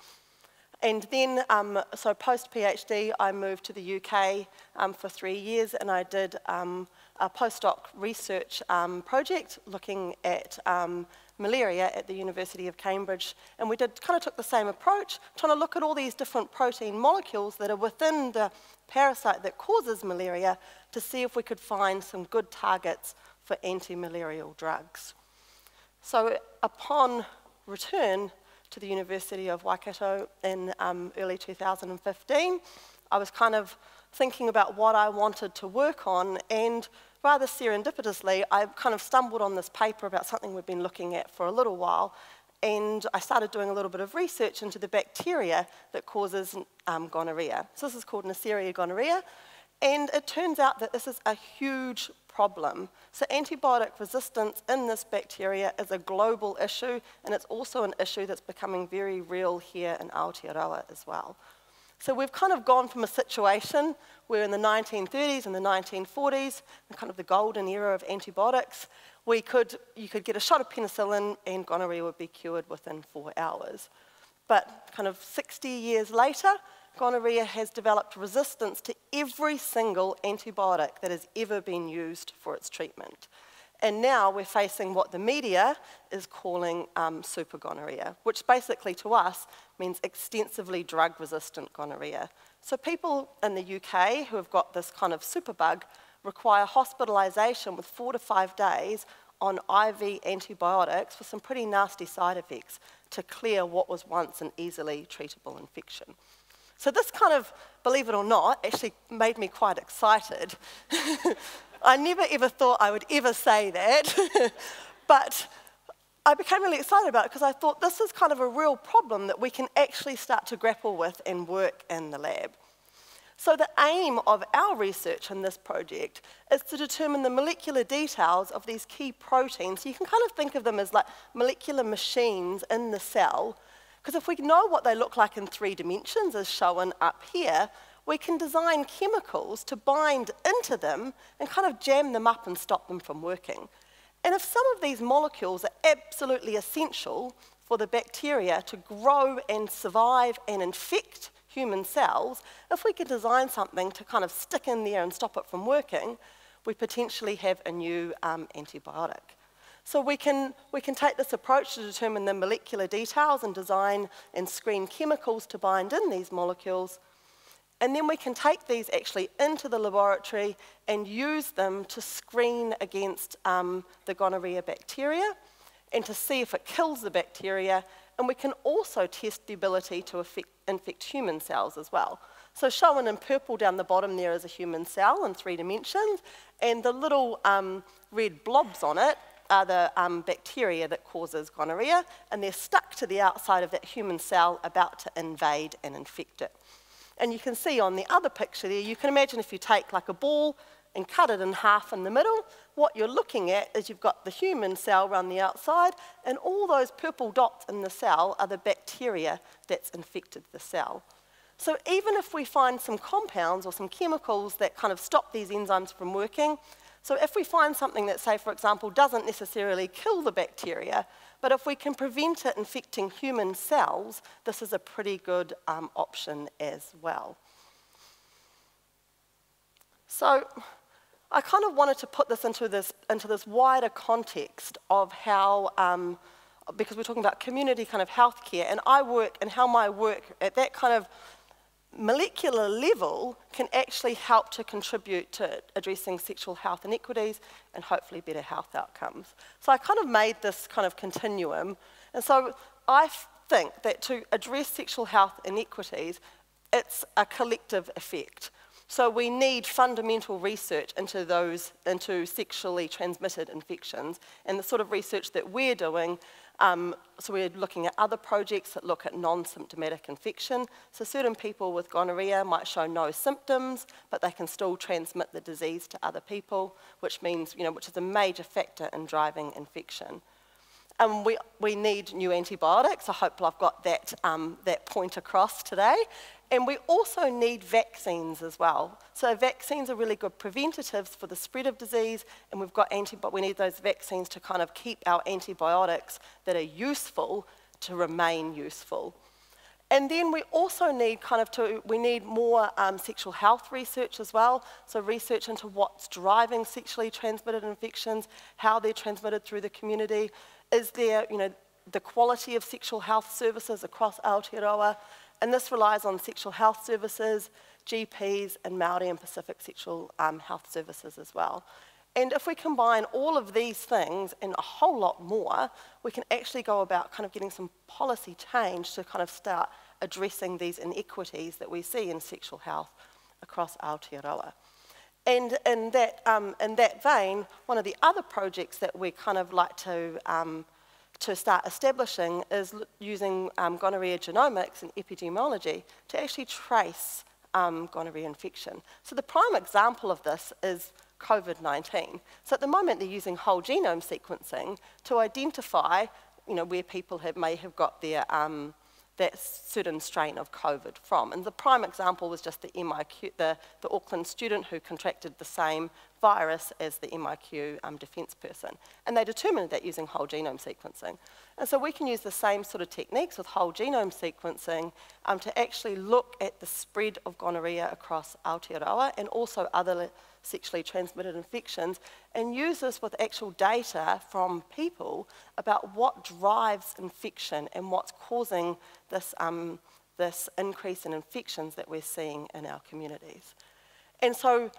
And then, um, so post-PhD, I moved to the UK um, for three years and I did um, a postdoc research um, project looking at um, malaria at the University of Cambridge. And we did kind of took the same approach, trying to look at all these different protein molecules that are within the parasite that causes malaria to see if we could find some good targets for anti-malarial drugs. So upon return to the University of Waikato in um, early 2015, I was kind of thinking about what I wanted to work on and rather serendipitously, I kind of stumbled on this paper about something we've been looking at for a little while, and I started doing a little bit of research into the bacteria that causes um, gonorrhea. So this is called Neisseria gonorrhoeae, and it turns out that this is a huge problem. So antibiotic resistance in this bacteria is a global issue, and it's also an issue that's becoming very real here in Aotearoa as well. So we've kind of gone from a situation where in the 1930s and the 1940s, kind of the golden era of antibiotics, we could, you could get a shot of penicillin and gonorrhea would be cured within four hours. But kind of 60 years later, gonorrhea has developed resistance to every single antibiotic that has ever been used for its treatment. And now we're facing what the media is calling um, which basically to us means extensively drug resistant gonorrhea. So people in the UK who have got this kind of superbug require hospitalisation with four to five days on IV antibiotics for some pretty nasty side effects to clear what was once an easily treatable infection. So this kind of, believe it or not, actually made me quite excited. I never ever thought I would ever say that, but I became really excited about it because I thought this is kind of a real problem that we can actually start to grapple with and work in the lab. So the aim of our research in this project is to determine the molecular details of these key proteins. So you can kind of think of them as like molecular machines in the cell. Because if we know what they look like in three dimensions, as shown up here, we can design chemicals to bind into them and kind of jam them up and stop them from working. And if some of these molecules are absolutely essential for the bacteria to grow and survive and infect human cells, if we can design something to kind of stick in there and stop it from working, we potentially have a new um, antibiotic. So we can, we can take this approach to determine the molecular details and design and screen chemicals to bind in these molecules and then we can take these actually into the laboratory and use them to screen against um, the gonorrhea bacteria and to see if it kills the bacteria. And we can also test the ability to affect, infect human cells as well. So shown in purple down the bottom there is a human cell in three dimensions, and the little um, red blobs on it are the um, bacteria that causes gonorrhea, and they're stuck to the outside of that human cell about to invade and infect it. And you can see on the other picture there, you can imagine if you take like a ball and cut it in half in the middle, what you're looking at is you've got the human cell around the outside, and all those purple dots in the cell are the bacteria that's infected the cell. So even if we find some compounds or some chemicals that kind of stop these enzymes from working, so if we find something that, say, for example, doesn't necessarily kill the bacteria, but if we can prevent it infecting human cells, this is a pretty good um, option as well. So I kind of wanted to put this into this, into this wider context of how, um, because we're talking about community kind of healthcare, and I work, and how my work at that kind of molecular level can actually help to contribute to addressing sexual health inequities and hopefully better health outcomes. So I kind of made this kind of continuum. And so I think that to address sexual health inequities, it's a collective effect. So we need fundamental research into those, into sexually transmitted infections. And the sort of research that we're doing, Um, so we're looking at other projects that look at non-symptomatic infection. So certain people with gonorrhea might show no symptoms, but they can still transmit the disease to other people, which means, you know, which is a major factor in driving infection. Um, we, we need new antibiotics. I hope I've got that, um, that point across today. And we also need vaccines as well. So vaccines are really good preventatives for the spread of disease, and we've got antibi- we need those vaccines to kind of keep our antibiotics that are useful to remain useful. And then we also need kind of to, we need more um, sexual health research as well. So research into what's driving sexually transmitted infections, how they're transmitted through the community. Is there, you know, the quality of sexual health services across Aotearoa? And this relies on sexual health services, GPs, and Māori and Pacific sexual um, health services as well. And if we combine all of these things and a whole lot more, we can actually go about kind of getting some policy change to kind of start addressing these inequities that we see in sexual health across Aotearoa. And in that, um, in that vein, one of the other projects that we kind of like to um, to start establishing is using um, gonorrhea genomics and epidemiology to actually trace um, gonorrhea infection. So the prime example of this is COVID-19. So at the moment they're using whole genome sequencing to identify you know, where people have, may have got their um, that certain strain of COVID from. And the prime example was just the MIQ, the, the Auckland student who contracted the same virus as the MIQ um, defence person. And they determined that using whole genome sequencing. And so we can use the same sort of techniques with whole genome sequencing um, to actually look at the spread of gonorrhea across Aotearoa and also other sexually transmitted infections and use this with actual data from people about what drives infection and what's causing this, um, this increase in infections that we're seeing in our communities. And so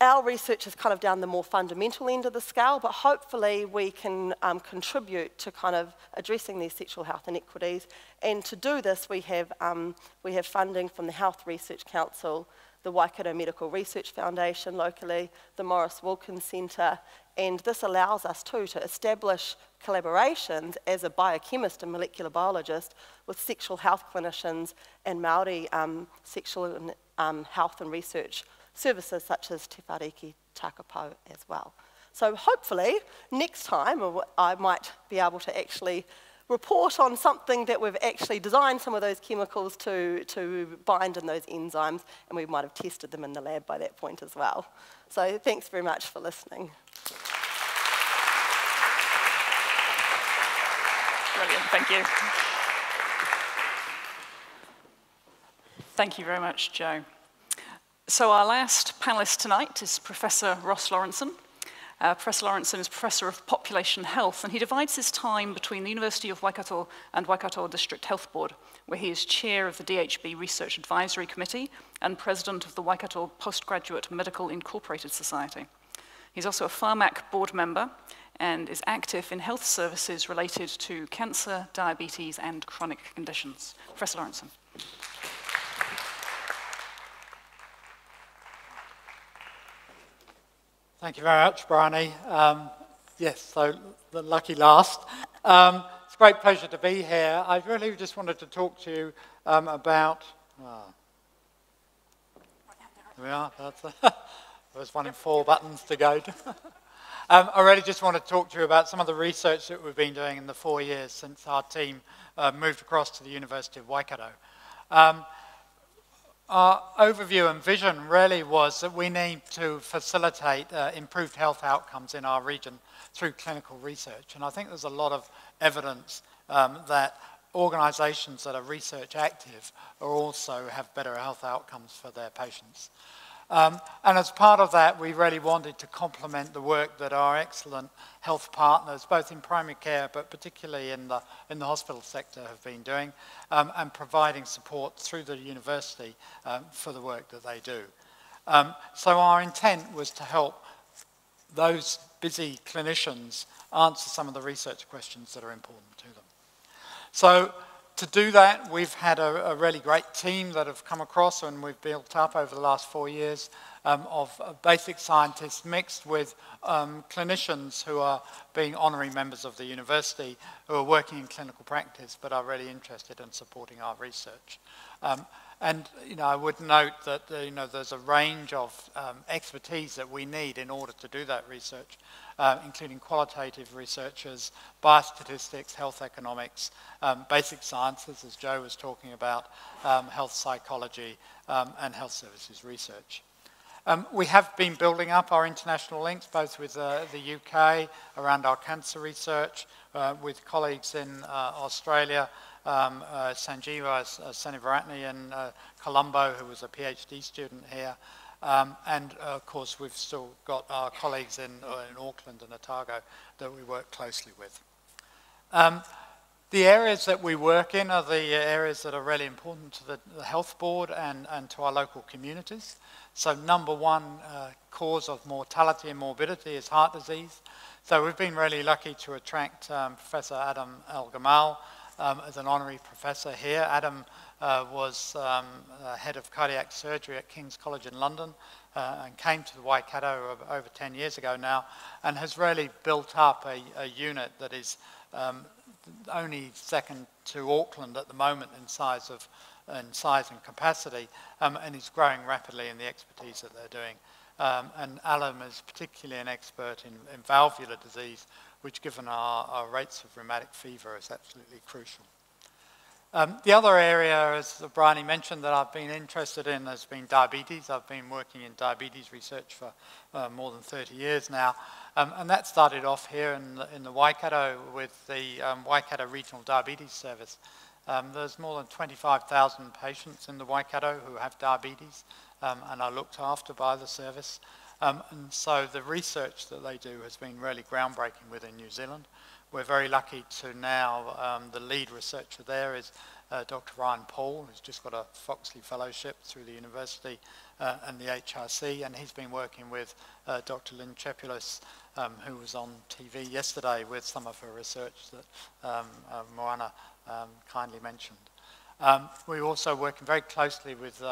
our research is kind of down the more fundamental end of the scale, but hopefully we can um, contribute to kind of addressing these sexual health inequities. And to do this, we have, um, we have funding from the Health Research Council, the Waikato Medical Research Foundation locally, the Maurice Wilkins Centre, and this allows us too to establish collaborations as a biochemist and molecular biologist with sexual health clinicians and Māori um, sexual um, health and research services such as Te Whariki Takapou as well. So hopefully next time I might be able to actually report on something that we've actually designed some of those chemicals to, to bind in those enzymes, and we might have tested them in the lab by that point as well. So thanks very much for listening. Brilliant, thank you. Thank you very much, Jo. So our last panelist tonight is Professor Ross Lawrenson. Uh, Professor Lawrenson is Professor of Population Health, and he divides his time between the University of Waikato and Waikato District Health Board, where he is Chair of the DHB Research Advisory Committee and President of the Waikato Postgraduate Medical Incorporated Society. He's also a Pharmac board member and is active in health services related to cancer, diabetes, and chronic conditions. Professor Lawrenson. Thank you very much, Bryony. Um, yes, so the lucky last. Um, it's a great pleasure to be here. I really just wanted to talk to you um, about. Oh, there we are. That's There was one in four buttons to go um, I really just want to talk to you about some of the research that we've been doing in the four years since our team uh, moved across to the University of Waikato. Um, our overview and vision really was that we need to facilitate uh, improved health outcomes in our region through clinical research. And I think there's a lot of evidence um, that organisations that are research active are also have better health outcomes for their patients. Um, and as part of that, we really wanted to complement the work that our excellent health partners, both in primary care but particularly in the, in the hospital sector, have been doing, um, and providing support through the university um, for the work that they do. Um, so our intent was to help those busy clinicians answer some of the research questions that are important to them. So to do that, we've had a, a, really great team that have come across and we've built up over the last four years um, of basic scientists mixed with um, clinicians who are being honorary members of the university who are working in clinical practice but are really interested in supporting our research. Um, and you know, I would note that uh, you know, there's a range of um, expertise that we need in order to do that research, uh, including qualitative researchers, biostatistics, health economics, um, basic sciences, as Joe was talking about, um, health psychology, um, and health services research. Um, we have been building up our international links, both with uh, the UK around our cancer research, uh, with colleagues in uh, Australia, um, uh, Sanjeeva uh, in uh, Colombo, who was a PhD student here. Um, and uh, of course, we've still got our colleagues in, uh, in Auckland and Otago that we work closely with. Um, the areas that we work in are the areas that are really important to the, the health board and, and to our local communities. So number one uh, cause of mortality and morbidity is heart disease. So we've been really lucky to attract um, Professor Adam El-Gamal, um, as an honorary professor here. Adam uh, was um, uh, head of cardiac surgery at King's College in London uh, and came to the Waikato over 10 years ago now and has really built up a, a unit that is um, only second to Auckland at the moment in size of in size and capacity um, and is growing rapidly in the expertise that they're doing. Um, and Alan is particularly an expert in, in valvular disease, which given our, our rates of rheumatic fever is absolutely crucial. Um, the other area, as Bryony mentioned, that I've been interested in has been diabetes. I've been working in diabetes research for uh, more than 30 years now. Um, and that started off here in the, in the Waikato with the um, Waikato Regional Diabetes Service. Um, there's more than 25,000 patients in the Waikato who have diabetes um, and are looked after by the service. Um, and so the research that they do has been really groundbreaking within New Zealand. We're very lucky to now, um, the lead researcher there is uh, Dr. Ryan Paul, who's just got a Foxley Fellowship through the university uh, and the HRC, and he's been working with uh, Dr. Lynne Chepulis, um, who was on TV yesterday with some of her research that um, uh, Moana um, kindly mentioned. Um, we're also working very closely with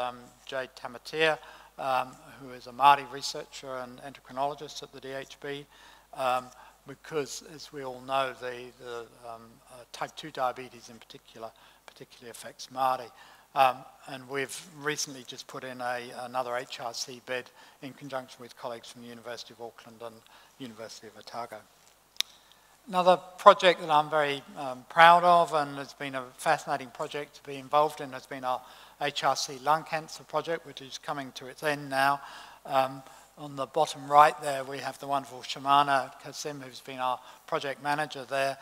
Jade Tamatea, um, who is a Māori researcher and endocrinologist at the DHB, um, because, as we all know, the, the um, uh, type 2 diabetes in particular particularly affects Māori. Um, and we've recently just put in a, another HRC bed in conjunction with colleagues from the University of Auckland and University of Otago. Another project that I'm very um, proud of and has been a fascinating project to be involved in has been our HRC lung cancer project, which is coming to its end now. Um, on the bottom right there, we have the wonderful Shemana Cassim, who's been our project manager there.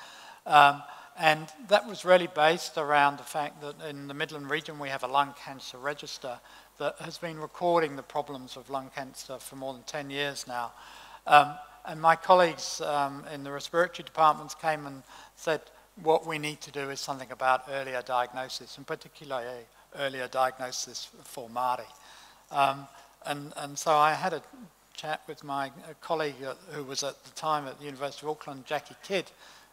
Um, and that was really based around the fact that in the Midland region, we have a lung cancer register that has been recording the problems of lung cancer for more than 10 years now. Um, and my colleagues um, in the respiratory departments came and said, what we need to do is something about earlier diagnosis, and particularly earlier diagnosis for Māori. Um, and, and so I had a chat with my colleague uh, who was at the time at the University of Auckland, Jacquie Kidd,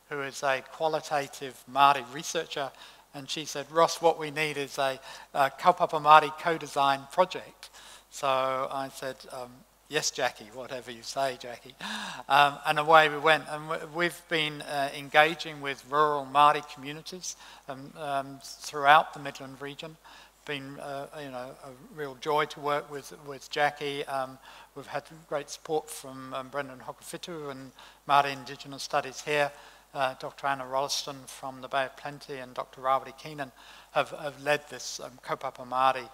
who is a qualitative Māori researcher, and she said, Ross, what we need is a, a Kaupapa Māori co-design project. So I said, um, yes, Jacquie, whatever you say, Jacquie. Um, and away we went. And we've been uh, engaging with rural Māori communities um, um, throughout the Midland region, been uh, you know, a real joy to work with, with Jacquie. Um, we've had great support from um, Brendan Hokowhitu and Māori Indigenous Studies here. Uh, Dr. Anna Rolleston from the Bay of Plenty and Dr. Rawiri Keenan have, have led this um, Kaupapa Māori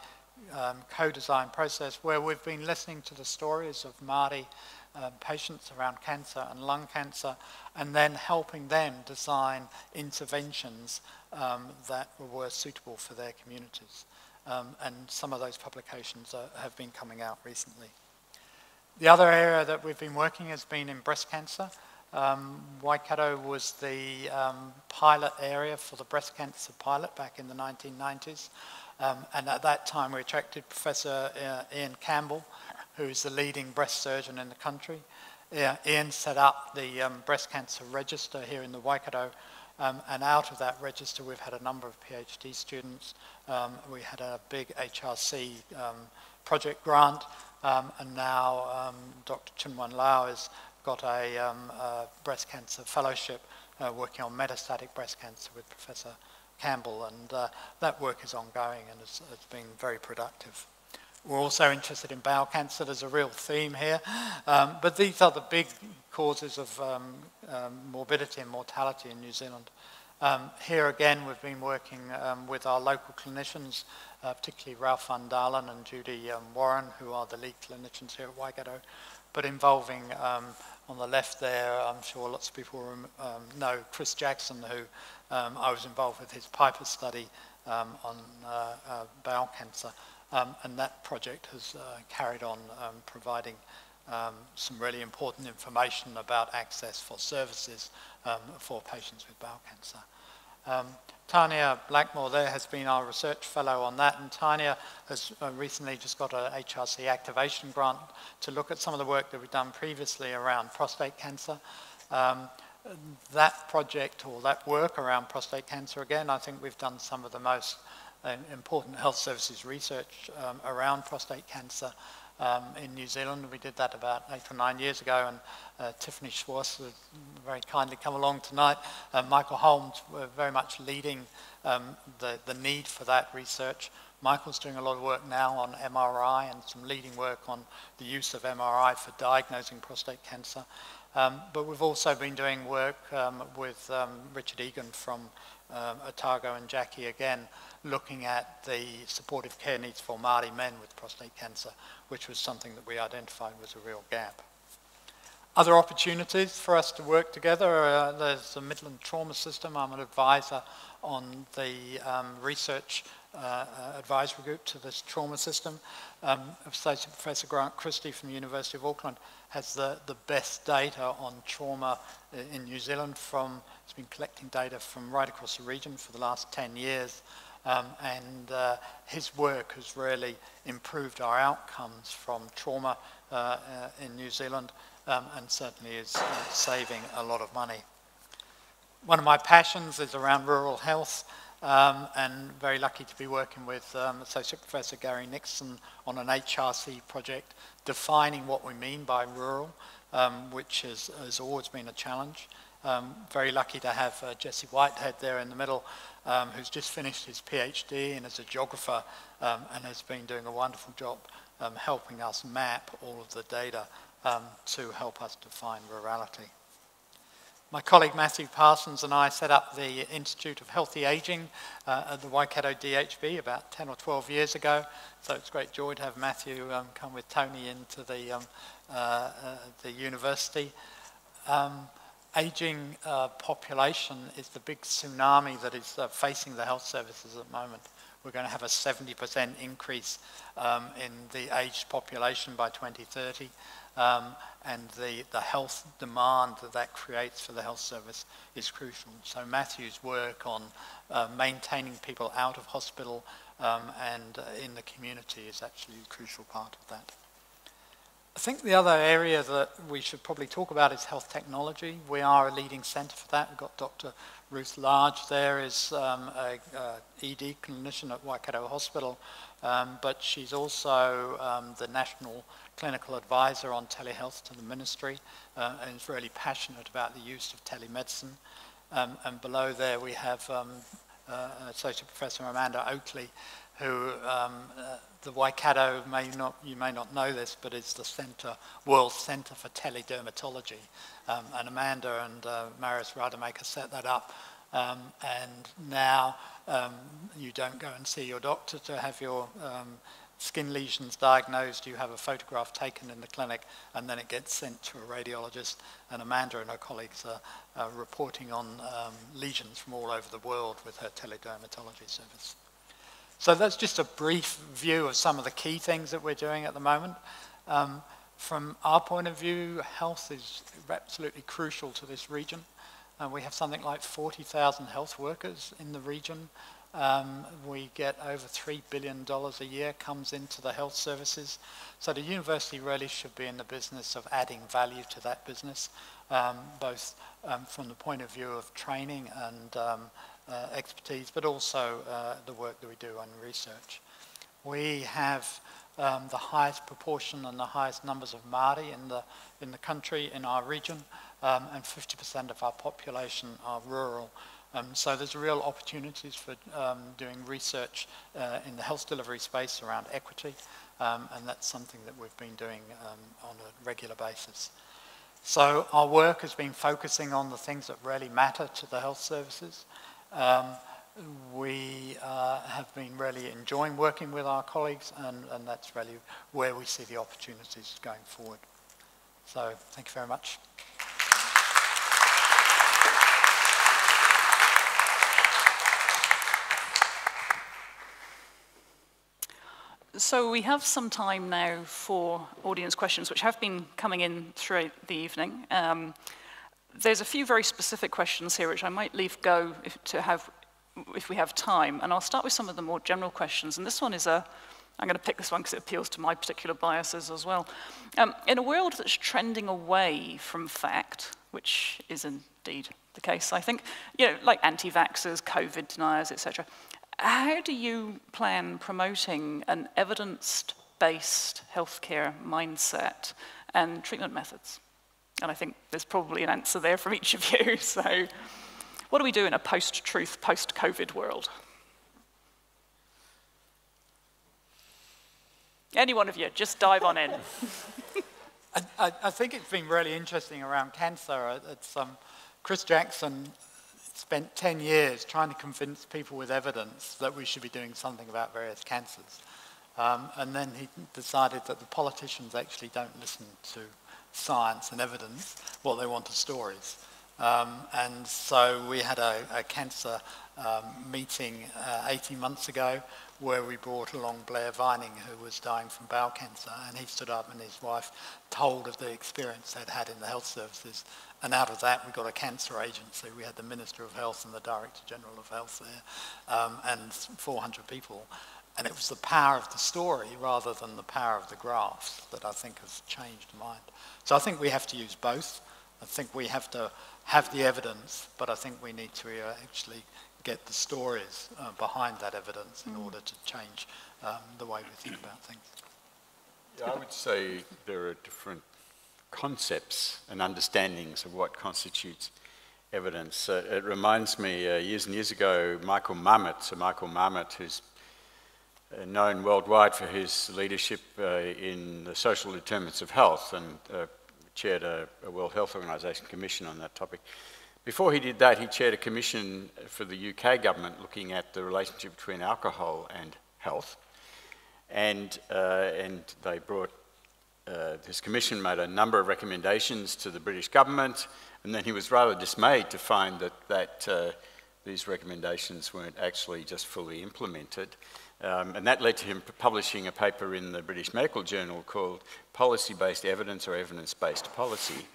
um, co-design process where we've been listening to the stories of Māori um, patients around cancer and lung cancer and then helping them design interventions um, that were suitable for their communities. Um, and some of those publications are, have been coming out recently. The other area that we've been working has been in breast cancer. Um, Waikato was the um, pilot area for the breast cancer pilot back in the 1990s. Um, and at that time, we attracted Professor uh, Ian Campbell, who's the leading breast surgeon in the country. Uh, Ian set up the um, breast cancer register here in the Waikato. Um, and out of that register, we've had a number of PhD students. Um, we had a big HRC um, project grant. and now Dr. Chunhuan Lao has got a, a breast cancer fellowship uh, working on metastatic breast cancer with Professor Campbell, and uh, that work is ongoing and it's, it's been very productive. We're also interested in bowel cancer. There's a real theme here. Um, but these are the big causes of um, um, morbidity and mortality in New Zealand. Um, here again, we've been working um, with our local clinicians, uh, particularly Ralph Van Dalen and Judy um, Warren, who are the lead clinicians here at Waikato, but involving on the left there, I'm sure lots of people know Chris Jackson, who um, I was involved with his Piper study um, on uh, uh, bowel cancer, um, and that project has uh, carried on um, providing um, some really important information about access for services um, for patients with bowel cancer. Tania Blackmore there has been our research fellow on that, and Tania has uh, recently just got a HRC activation grant to look at some of the work that we've done previously around prostate cancer. Um, that project or that work around prostate cancer, again, I think we've done some of the most uh, important health services research um, around prostate cancer um, in New Zealand. We did that about eight or nine years ago, and uh, Tiffany Schwartz has very kindly come along tonight. Uh, Michael Holmes were very much leading um, the, the need for that research. Michael's doing a lot of work now on MRI and some leading work on the use of MRI for diagnosing prostate cancer. Um, but we've also been doing work um, with um, Richard Egan from um, Otago and Jacquie again, looking at the supportive care needs for Māori men with prostate cancer, which was something that we identified was a real gap. Other opportunities for us to work together, uh, there's the Midland Trauma System. I'm an advisor on the um, research uh, uh, advisory group to this trauma system. Um, Associate Professor Grant Christey from the University of Auckland has the, the best data on trauma in New Zealand from, it's been collecting data from right across the region for the last 10 years. Um, and uh, his work has really improved our outcomes from trauma uh, uh, in New Zealand um, and certainly is uh, saving a lot of money. One of my passions is around rural health. Um, and very lucky to be working with um, Associate Professor Gary Nixon on an HRC project defining what we mean by rural, um, which has, has, always been a challenge. Um, very lucky to have uh, Jesse Whitehead there in the middle, um, who's just finished his PhD and is a geographer um, and has been doing a wonderful job helping us map all of the data to help us define rurality. My colleague Matthew Parsons and I set up the Institute of Healthy Aging uh, at the Waikato DHB about 10 or 12 years ago. So it's great joy to have Matthew um, come with Tony into the, um, uh, uh, the university. Um, aging uh, population is the big tsunami that is uh, facing the health services at the moment. We're going to have a 70% increase um, in the aged population by 2030 um, and the, the health demand that that creates for the health service is crucial. So Matthew's work on uh, maintaining people out of hospital um, and uh, in the community is actually a crucial part of that. I think the other area that we should probably talk about is health technology. We are a leading centre for that. We've got Dr. Ruth Large there is um, a, a, ED clinician at Waikato Hospital, um, but she's also um, the national clinical advisor on telehealth to the ministry uh, and is really passionate about the use of telemedicine. Um, and below there we have um, uh, Associate Professor Amanda Oakley, who um, uh, the Waikato may not, you may not know this, but it's the center, World Center for Teledermatology. Um, and Amanda and uh, Marius Rademaker set that up. Um, and now um, you don't go and see your doctor to have your um, skin lesions diagnosed, you have a photograph taken in the clinic, and then it gets sent to a radiologist. And Amanda and her colleagues are, are reporting on um, lesions from all over the world with her teledermatology service. So that's just a brief view of some of the key things that we're doing at the moment. Um, from our point of view, health is absolutely crucial to this region. Uh, we have something like 40,000 health workers in the region. Um, we get over $3 billion a year comes into the health services. So the university really should be in the business of adding value to that business, um, both um, from the point of view of training and um, uh, expertise, but also uh, the work that we do on research. We have um, the highest proportion and the highest numbers of Māori in the, in the country, in our region, um, and 50% of our population are rural. Um, so there's real opportunities for um, doing research uh, in the health delivery space around equity, um, and that's something that we've been doing um, on a regular basis. So our work has been focusing on the things that really matter to the health services. Um, we uh, have been really enjoying working with our colleagues, and, and that's really where we see the opportunities going forward. So thank you very much. So we have some time now for audience questions, which have been coming in throughout the evening. Um, there's a few very specific questions here, which I might leave go if, to have, if we have time. And I'll start with some of the more general questions. And this one is a, I'm going to pick this one because it appeals to my particular biases as well. Um, in a world that's trending away from fact, which is indeed the case, I think, you know, like anti-vaxxers, COVID deniers, etc., how do you plan promoting an evidence-based healthcare mindset and treatment methods? And I think there's probably an answer there from each of you. So what do we do in a post-truth, post-COVID world? Any one of you, just dive on in. I, I, think it's been really interesting around cancer. It's, um, Chris Jackson spent 10 years trying to convince people with evidence that we should be doing something about various cancers. Um, and then he decided that the politicians actually don't listen to science and evidence, what they want are stories. Um, and so we had a, a cancer um, meeting uh, 18 months ago where we brought along Blair Vining, who was dying from bowel cancer, and he stood up and his wife told of the experience they'd had in the health services. And out of that, we got a cancer agency. We had the Minister of Health and the Director General of Health there, um, and 400 people. And it was the power of the story rather than the power of the graphs that I think has changed mind. So I think we have to use both. I think we have to have the evidence, but I think we need to uh, actually get the stories uh, behind that evidence in mm. order to change um, the way we think about things. Yeah, I would say there are different concepts and understandings of what constitutes evidence. Uh, it reminds me, uh, years and years ago, Michael Marmot, so Michael Marmot, who's uh, known worldwide for his leadership uh, in the social determinants of health and uh, chaired a, a, World Health Organization commission on that topic. Before he did that, he chaired a commission for the UK government looking at the relationship between alcohol and health. And, uh, and they brought, uh, this commission made a number of recommendations to the British government, and then he was rather dismayed to find that, that uh, these recommendations weren't actually just fully implemented. Um, and that led to him publishing a paper in the British Medical Journal called Policy-Based Evidence or Evidence-Based Policy.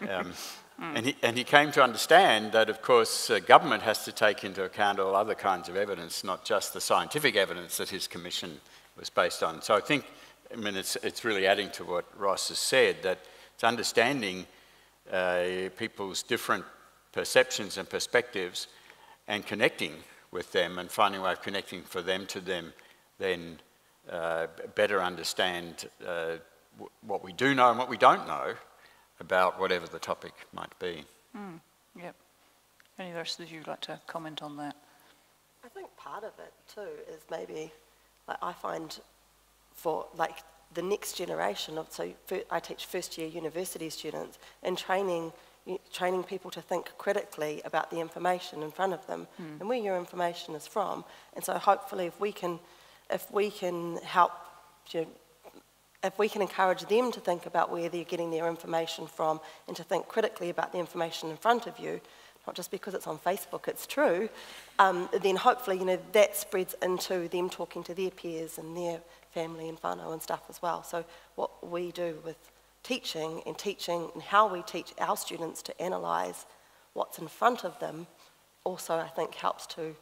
um, mm. and, he, and he came to understand that, of course, uh, government has to take into account all other kinds of evidence, not just the scientific evidence that his commission was based on. So I think, I mean, it's, it's really adding to what Ross has said, that it's understanding uh, people's different perceptions and perspectives and connecting with them and finding a way of connecting for them to them, then uh, better understand uh, what we do know and what we don't know about whatever the topic might be. Mm, yep. Any of the rest of you would like to comment on that? I think part of it too is maybe, like I find for like the next generation of, so I teach first year university students and training, you- training people to think critically about the information in front of them and where your information is from. And so hopefully if we can, if we can help, you know, if we can encourage them to think about where they're getting their information from and to think critically about the information in front of you, not just because it's on Facebook, it's true, um, then hopefully, you know, that spreads into them talking to their peers and their family and whānau and stuff as well. So what we do with teaching and teaching and how we teach our students to analyse what's in front of them also, I think, helps to,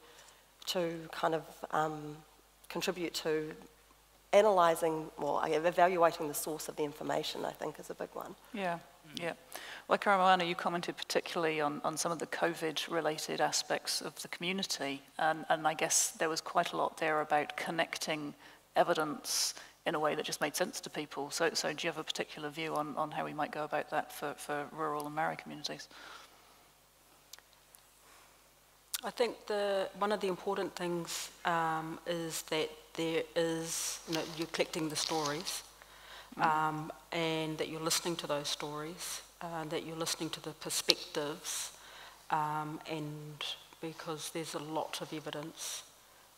to kind of um, contribute to analysing, well, evaluating the source of the information, I think, is a big one. Yeah, yeah. Well, Karamana, you commented particularly on, on some of the COVID-related aspects of the community, and, and I guess there was quite a lot there about connecting evidence in a way that just made sense to people. So, so do you have a particular view on, on how we might go about that for, for rural and Maori communities? I think the, one of the important things um, is that there is, you know, you're collecting the stories um, and that you're listening to those stories, uh, that you're listening to the perspectives um, and because there's a lot of evidence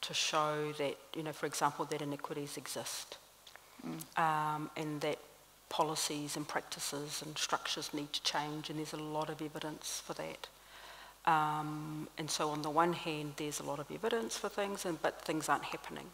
to show that, you know, for example, that inequities exist um, and that policies and practices and structures need to change and there's a lot of evidence for that. Um, and so on the one hand, there's a lot of evidence for things, and, but things aren't happening.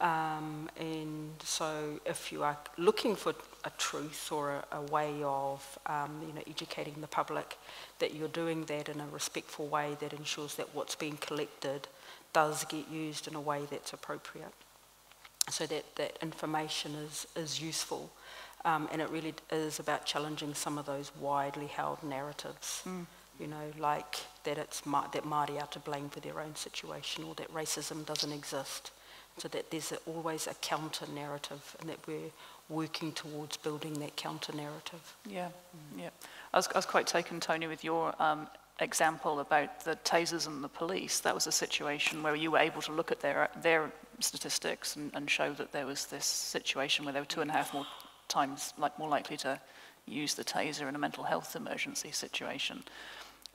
Um, and so if you are looking for a truth or a, a way of um, you know, educating the public, that you're doing that in a respectful way that ensures that what's being collected does get used in a way that's appropriate. So that, that information is, is useful. Um, and it really is about challenging some of those widely held narratives. You know, like that it's Ma- that Māori are to blame for their own situation or that racism doesn't exist. So that there's a, always a counter narrative and that we're working towards building that counter narrative. Yeah, yeah. I was, I was quite taken, Tony, with your um, example about the tasers and the police. That was a situation where you were able to look at their, their statistics and, and show that there was this situation where they were two and a half more times like, more likely to use the taser in a mental health emergency situation.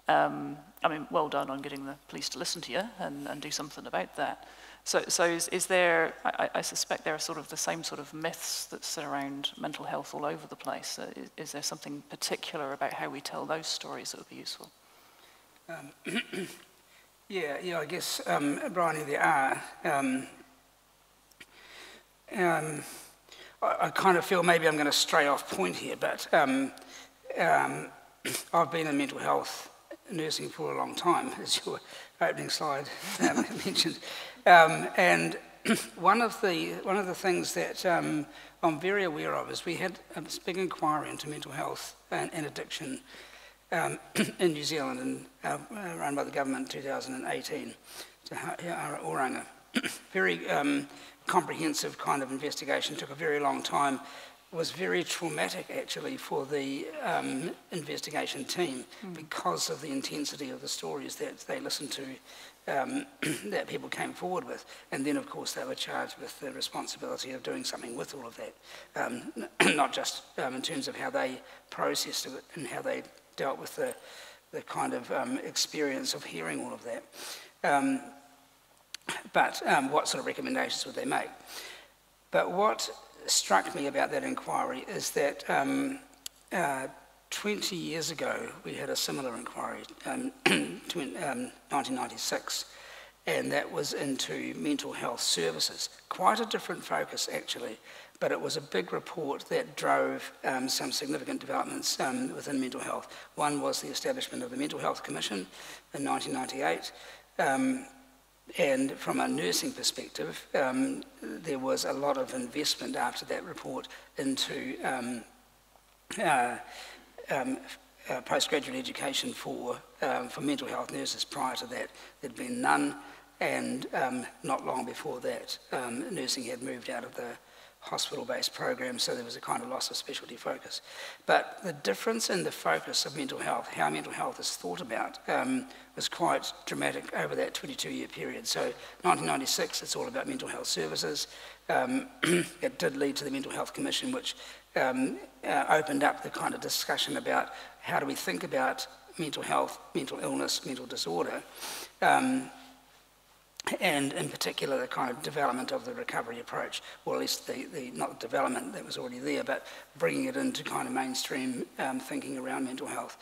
Um, I mean, well done on getting the police to listen to you and, and do something about that. So, so is, is there, I, I suspect there are sort of the same sort of myths that surround mental health all over the place. Uh, is, is there something particular about how we tell those stories that would be useful? Yeah, yeah, I guess, um, Bryony, there are. Um, um, I, I kind of feel maybe I'm going to stray off point here, but um, um, I've been in mental health nursing for a long time, as your opening slide um, mentioned. Um, and one of the one of the things that um, I'm very aware of is we had a big inquiry into mental health and, and addiction um, in New Zealand and uh, run by the government in 2018 to Oranga. very um, comprehensive kind of investigation, took a very long time, was very traumatic actually for the um, investigation team because of the intensity of the stories that they listened to um, that people came forward with. And then, of course, they were charged with the responsibility of doing something with all of that, um, not just um, in terms of how they processed it and how they dealt with the, the kind of um, experience of hearing all of that. Um, but um, what sort of recommendations would they make? But what struck me about that inquiry is that um, uh, 20 years ago we had a similar inquiry, um, um, 1996, and that was into mental health services. Quite a different focus, actually, but it was a big report that drove um, some significant developments um, within mental health. One was the establishment of the Mental Health Commission in 1998. Um, and from a nursing perspective, um, there was a lot of investment after that report into um, uh, um, uh, postgraduate education for, for mental health nurses. Prior to that, there'd been none, and not long before that, nursing had moved out of the hospital-based programs, so there was a kind of loss of specialty focus. But the difference in the focus of mental health, how mental health is thought about, um, was quite dramatic over that 22-year period. So 1996, it's all about mental health services. Um, it did lead to the Mental Health Commission, which um, uh, opened up the kind of discussion about how do we think about mental health, mental illness, mental disorder. Um, and in particular the kind of development of the recovery approach, or at least the, the not the development that was already there, but bringing it into kind of mainstream um, thinking around mental health.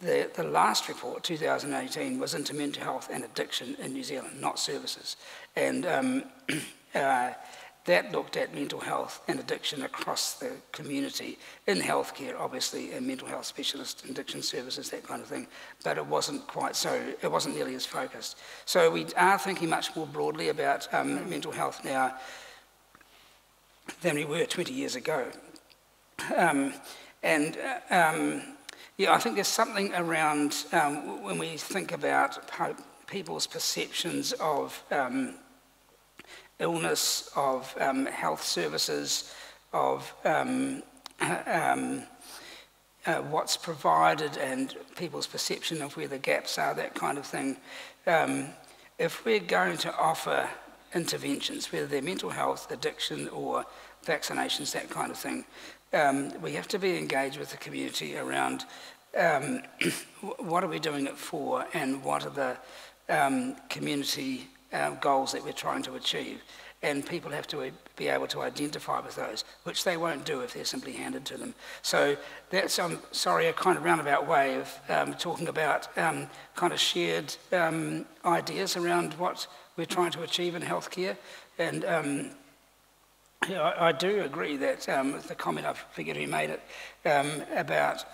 The, the last report, 2018, was into mental health and addiction in New Zealand, not services. And um, uh, that looked at mental health and addiction across the community in healthcare, obviously, and mental health specialists, addiction services, that kind of thing. But it wasn't quite so, it wasn't nearly as focused. So we are thinking much more broadly about um, mental health now than we were 20 years ago. Um, and uh, um, yeah, I think there's something around um, when we think about people's perceptions of um, illness, of um, health services, of um, um, uh, what's provided and people's perception of where the gaps are, that kind of thing. Um, if we're going to offer interventions, whether they're mental health, addiction, or vaccinations, that kind of thing, um, we have to be engaged with the community around um, what are we doing it for and what are the community uh, goals that we're trying to achieve. And people have to be able to identify with those, which they won't do if they're simply handed to them. So that's, I'm um, sorry, a kind of roundabout way of um, talking about um, kind of shared um, ideas around what we're trying to achieve in healthcare. And um, I, I, do agree that um, the comment I forget who made it about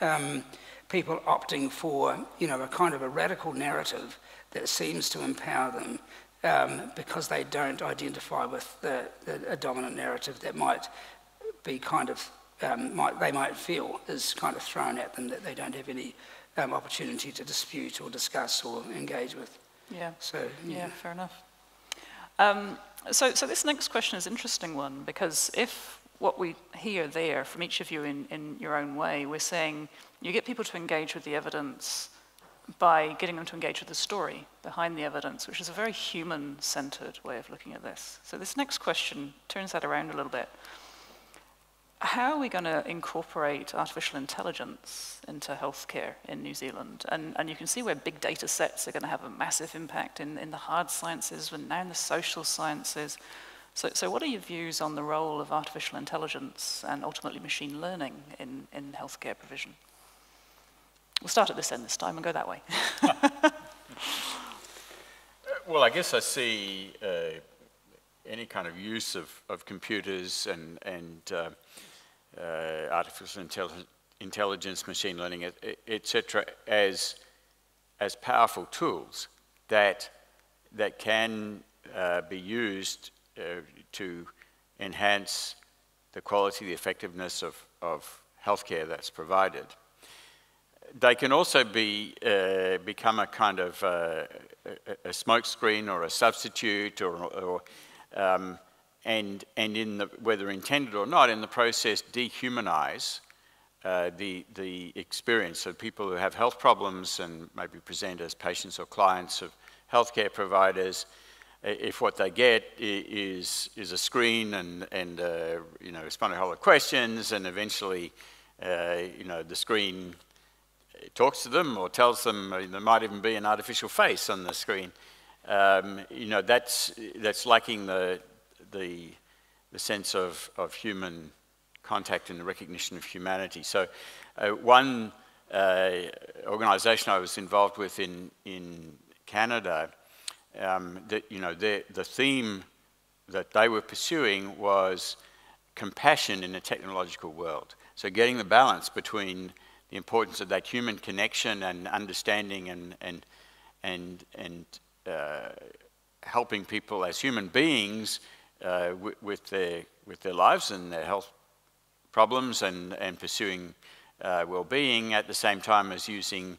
people opting for, you know, a kind of a radical narrative that seems to empower them um, because they don't identify with the, the, a dominant narrative that might be kind of, um, might, they might feel is kind of thrown at them that they don't have any um, opportunity to dispute or discuss or engage with. Yeah. So yeah, yeah fair enough. Um, so, so this next question is an interesting one because if what we hear there from each of you in, in your own way, we're saying you get people to engage with the evidence by getting them to engage with the story behind the evidence, which is a very human centered way of looking at this. So, this next question turns that around a little bit. How are we going to incorporate artificial intelligence into healthcare in New Zealand? And, and you can see where big data sets are going to have a massive impact in, in the hard sciences and now in the social sciences. So, so, what are your views on the role of artificial intelligence and ultimately machine learning in, in healthcare provision? We'll start at this end this time and go that way. well, I guess I see uh, any kind of use of, of computers and, and uh, uh, artificial intelli intelligence, machine learning, etc., as, as powerful tools that, that can uh, be used uh, to enhance the quality, the effectiveness of, of healthcare that's provided they can also be, uh, become a kind of uh, a, a smokescreen or a substitute or, or um, and, and in the, whether intended or not, in the process dehumanize uh, the, the experience of people who have health problems and maybe present as patients or clients of healthcare providers. If what they get is, is a screen and, and uh, you know, to a whole lot of questions and eventually uh, you know, the screen talks to them or tells them uh, there might even be an artificial face on the screen. Um, you know, that's, that's lacking the, the, the sense of, of human contact and the recognition of humanity. So uh, one uh, organization I was involved with in, in Canada, um, that, you know, the, the theme that they were pursuing was compassion in a technological world. So getting the balance between the importance of that human connection and understanding and, and, and, and uh, helping people as human beings uh, with, their, with their lives and their health problems and, and pursuing uh, well-being at the same time as using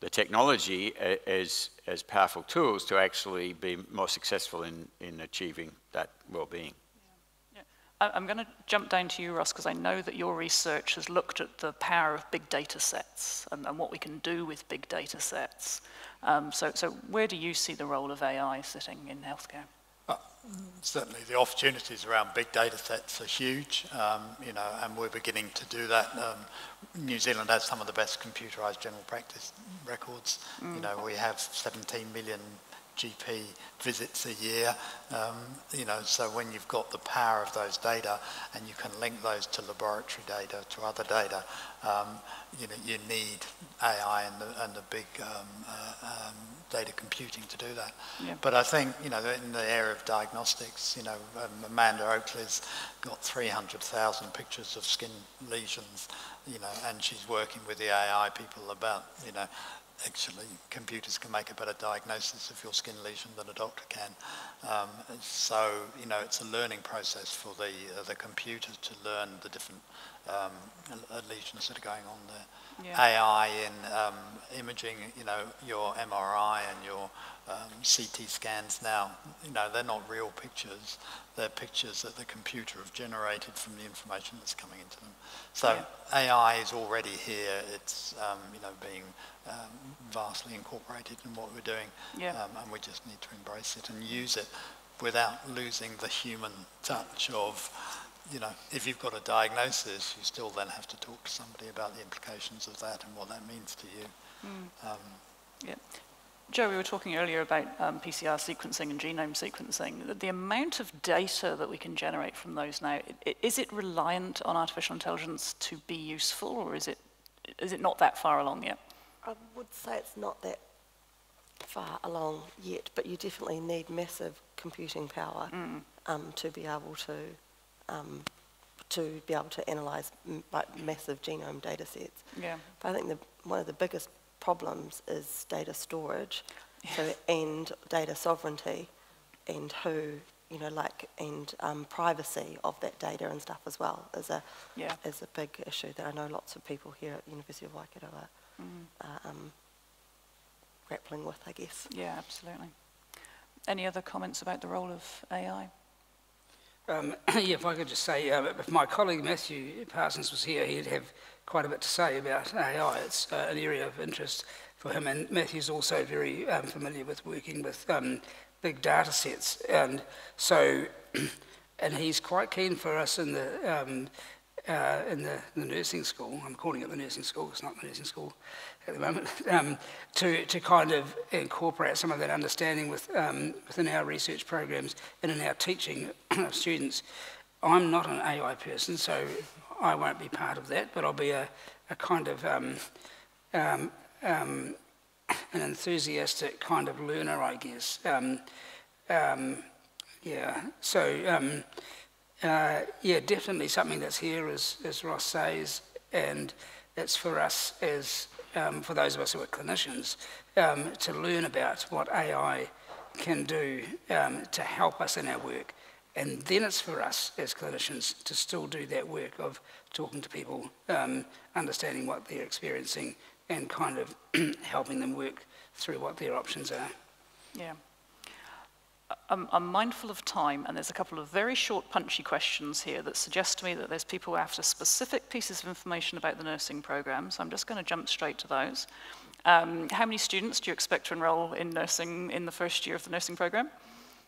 the technology as, as powerful tools to actually be more successful in, in achieving that well-being. I'm going to jump down to you, Ross, because I know that your research has looked at the power of big data sets and, and what we can do with big data sets. Um, so, so where do you see the role of AI sitting in healthcare? certainly the opportunities around big data sets are huge, um, you know, and we're beginning to do that. Um, New Zealand has some of the best computerized general practice records. Mm. You know, we have 17 million GP visits a year. Um, you know, so when you've got the power of those data and you can link those to laboratory data, to other data, um, you know, you need AI and the, and the big um, uh, um, data computing to do that. Yeah. But I think, you know, in the area of diagnostics, you know, um, Amanda Oakley's got 300,000 pictures of skin lesions, you know, and she's working with the AI people about, you know, actually computers can make a better diagnosis of your skin lesion than a doctor can. Um, so, you know, it's a learning process for the, uh, the computer to learn the different um, lesions that are going on there. Yeah. AI in um, imaging, you know, your MRI and your um, CT scans now, you know, they're not real pictures. They're pictures that the computer have generated from the information that's coming into them. So yeah. AI is already here. It's, um, you know, being um, vastly incorporated in what we're doing. Yeah. Um, and we just need to embrace it and use it without losing the human touch of, you know, if you've got a diagnosis, you still then have to talk to somebody about the implications of that and what that means to you. Mm. Um, yeah. Jo, we were talking earlier about um, PCR sequencing and genome sequencing. The, the, amount of data that we can generate from those now, it, is it reliant on artificial intelligence to be useful, or is it, is it not that far along yet? I would say it's not that far along yet, but you definitely need massive computing power mm. um, to be able to um, to be able to analyse like massive genome data sets. Yeah. But I think the, one of the biggest problems is data storage, yeah. so and data sovereignty, and who you know like and um, privacy of that data and stuff as well is a yeah. is a big issue that I know lots of people here at the University of Waikato are, mm. are um, grappling with, I guess. Yeah, absolutely. Any other comments about the role of AI? Um, if I could just say, uh, if my colleague Matthew Parsons was here, he'd have quite a bit to say about AI. It's uh, an area of interest for him, and Matthew's also very um, familiar with working with um, big data sets, and so, and he's quite keen for us in the um, uh, in the, the, nursing school. I'm calling it the nursing school. It's not the nursing school at the moment. Um, to to kind of incorporate some of that understanding with um, within our research programs and in our teaching of students. I'm not an AI person, so I won't be part of that. But I'll be a, a kind of um, um, um an enthusiastic kind of learner, I guess. Um, yeah. So uh, yeah, definitely something that's here, as, as Ross says, and it's for us as, um, for those of us who are clinicians, um, to learn about what AI can do um, to help us in our work. And then it's for us as clinicians to still do that work of talking to people, um, understanding what they're experiencing, and kind of helping them work through what their options are. Yeah. I'm, I'm, mindful of time, and there's a couple of very short, punchy questions here that suggest to me that there's people after specific pieces of information about the nursing program, so I'm just going to jump straight to those. Um, how many students do you expect to enroll in nursing in the first year of the nursing program?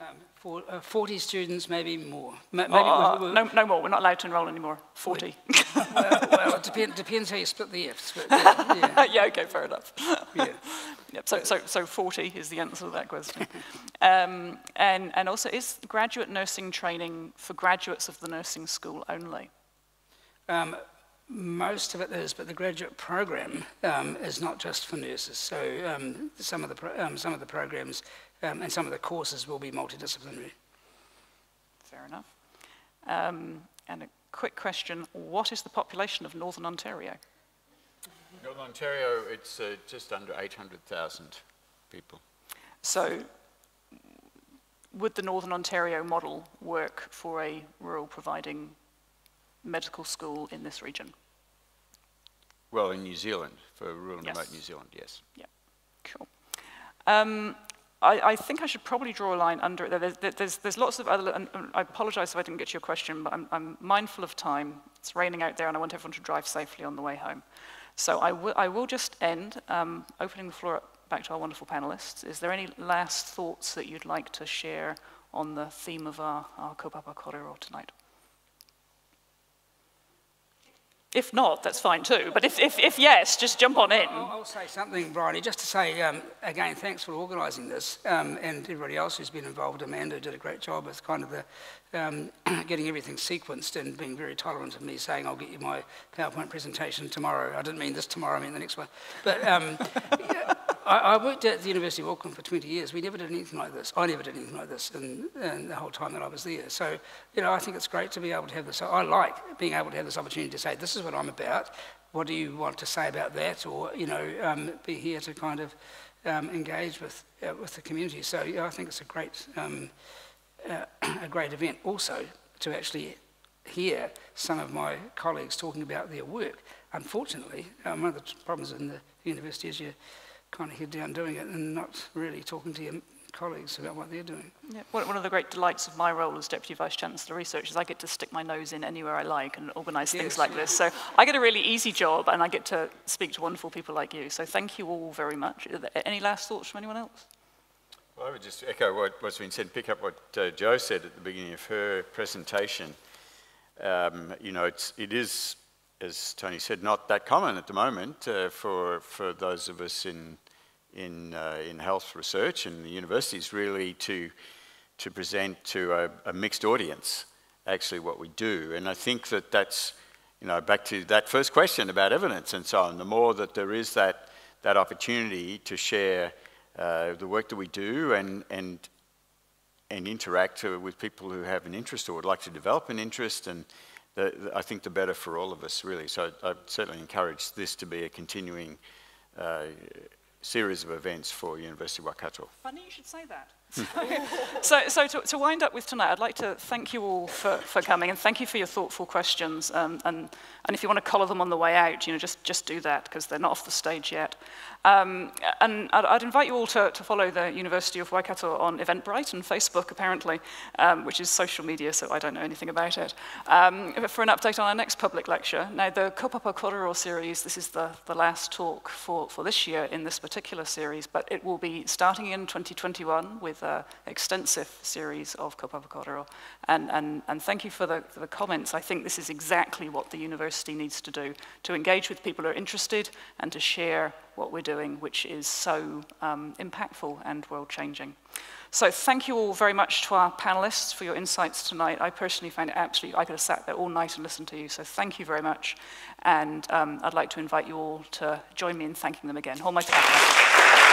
Um, for, uh, 40 students, maybe more. maybe oh, we're, we're, no, no more. We're not allowed to enrol anymore. 40. well, well, it depend, depends how you split the Fs. But, uh, yeah. yeah, okay, fair enough. yeah. Yep, so, so, so 40 is the answer to that question. um, and, and also, is graduate nursing training for graduates of the nursing school only? Um, most of it is, but the graduate program um, is not just for nurses. So um, some of the um, some of the programs um, and some of the courses will be multidisciplinary. Fair enough. Um, and a quick question, what is the population of Northern Ontario? Northern Ontario, it's uh, just under 800,000 people. So would the Northern Ontario model work for a rural providing medical school in this region? Well, in New Zealand, for rural and yes. remote New Zealand, yes. Yeah, cool. Um, I, I, think I should probably draw a line under it. There's, there's, there's lots of other, and I apologize if I didn't get to your question, but I'm, I'm, mindful of time. It's raining out there and I want everyone to drive safely on the way home. So I, I will just end, um, opening the floor up back to our wonderful panelists. Is there any last thoughts that you'd like to share on the theme of our, our Kaupapa Kōrero tonight? If not, that's fine too. But if, if, if yes, just jump on in. I'll, I'll say something, Bryony, just to say, um, again, thanks for organising this um, and everybody else who's been involved. Amanda did a great job with kind of the um, getting everything sequenced and being very tolerant of me saying, I'll get you my PowerPoint presentation tomorrow. I didn't mean this tomorrow, I mean the next one. But um, yeah, I, I, worked at the University of Auckland for 20 years. We never did anything like this. I never did anything like this in, in, the whole time that I was there. So, you know, I think it's great to be able to have this. I like being able to have this opportunity to say, this is what I'm about. What do you want to say about that? Or, you know, um, be here to kind of um, engage with, uh, with the community. So, yeah, I think it's a great, um, uh, a great event also to actually hear some of my colleagues talking about their work. Unfortunately, um, one of the problems in the university is you kind of head down doing it and not really talking to your colleagues about what they're doing. Yeah. One of the great delights of my role as Deputy Vice Chancellor Research is I get to stick my nose in anywhere I like and organise yes, things like yeah. this. So I get a really easy job and I get to speak to wonderful people like you. So thank you all very much. Any last thoughts from anyone else? Well, I would just echo what, what's been said, pick up what uh, Jo said at the beginning of her presentation. Um, you know, it's, it is as Tony said, not that common at the moment uh, for, for those of us in, in, uh, in health research and the universities really to, to present to a, a, mixed audience actually what we do. And I think that that's, you know, back to that first question about evidence and so on, the more that there is that, that opportunity to share uh, the work that we do and, and, and interact with people who have an interest or would like to develop an interest and, the, the, I think the better for all of us, really. So I, I certainly encourage this to be a continuing uh, series of events for University of Waikato. Funny you should say that. so, so to, to, wind up with tonight, I'd like to thank you all for, for coming and thank you for your thoughtful questions. Um, and, and if you want to collar them on the way out, you know, just, just do that because they're not off the stage yet. Um, and I'd, I'd, invite you all to, to, follow the University of Waikato on Eventbrite and Facebook, apparently, um, which is social media, so I don't know anything about it, um, for an update on our next public lecture. Now, the Kaupapa Kōrero series, this is the, the last talk for, for this year in this particular series, but it will be starting in 2021 with an extensive series of Kaupapa Kōrero. And, and, and thank you for the, for the comments. I think this is exactly what the university needs to do, to engage with people who are interested and to share what we're doing, which is so um, impactful and world-changing. So thank you all very much to our panelists for your insights tonight. I personally found it absolutely, I could have sat there all night and listened to you, so thank you very much. And um, I'd like to invite you all to join me in thanking them again. Hold my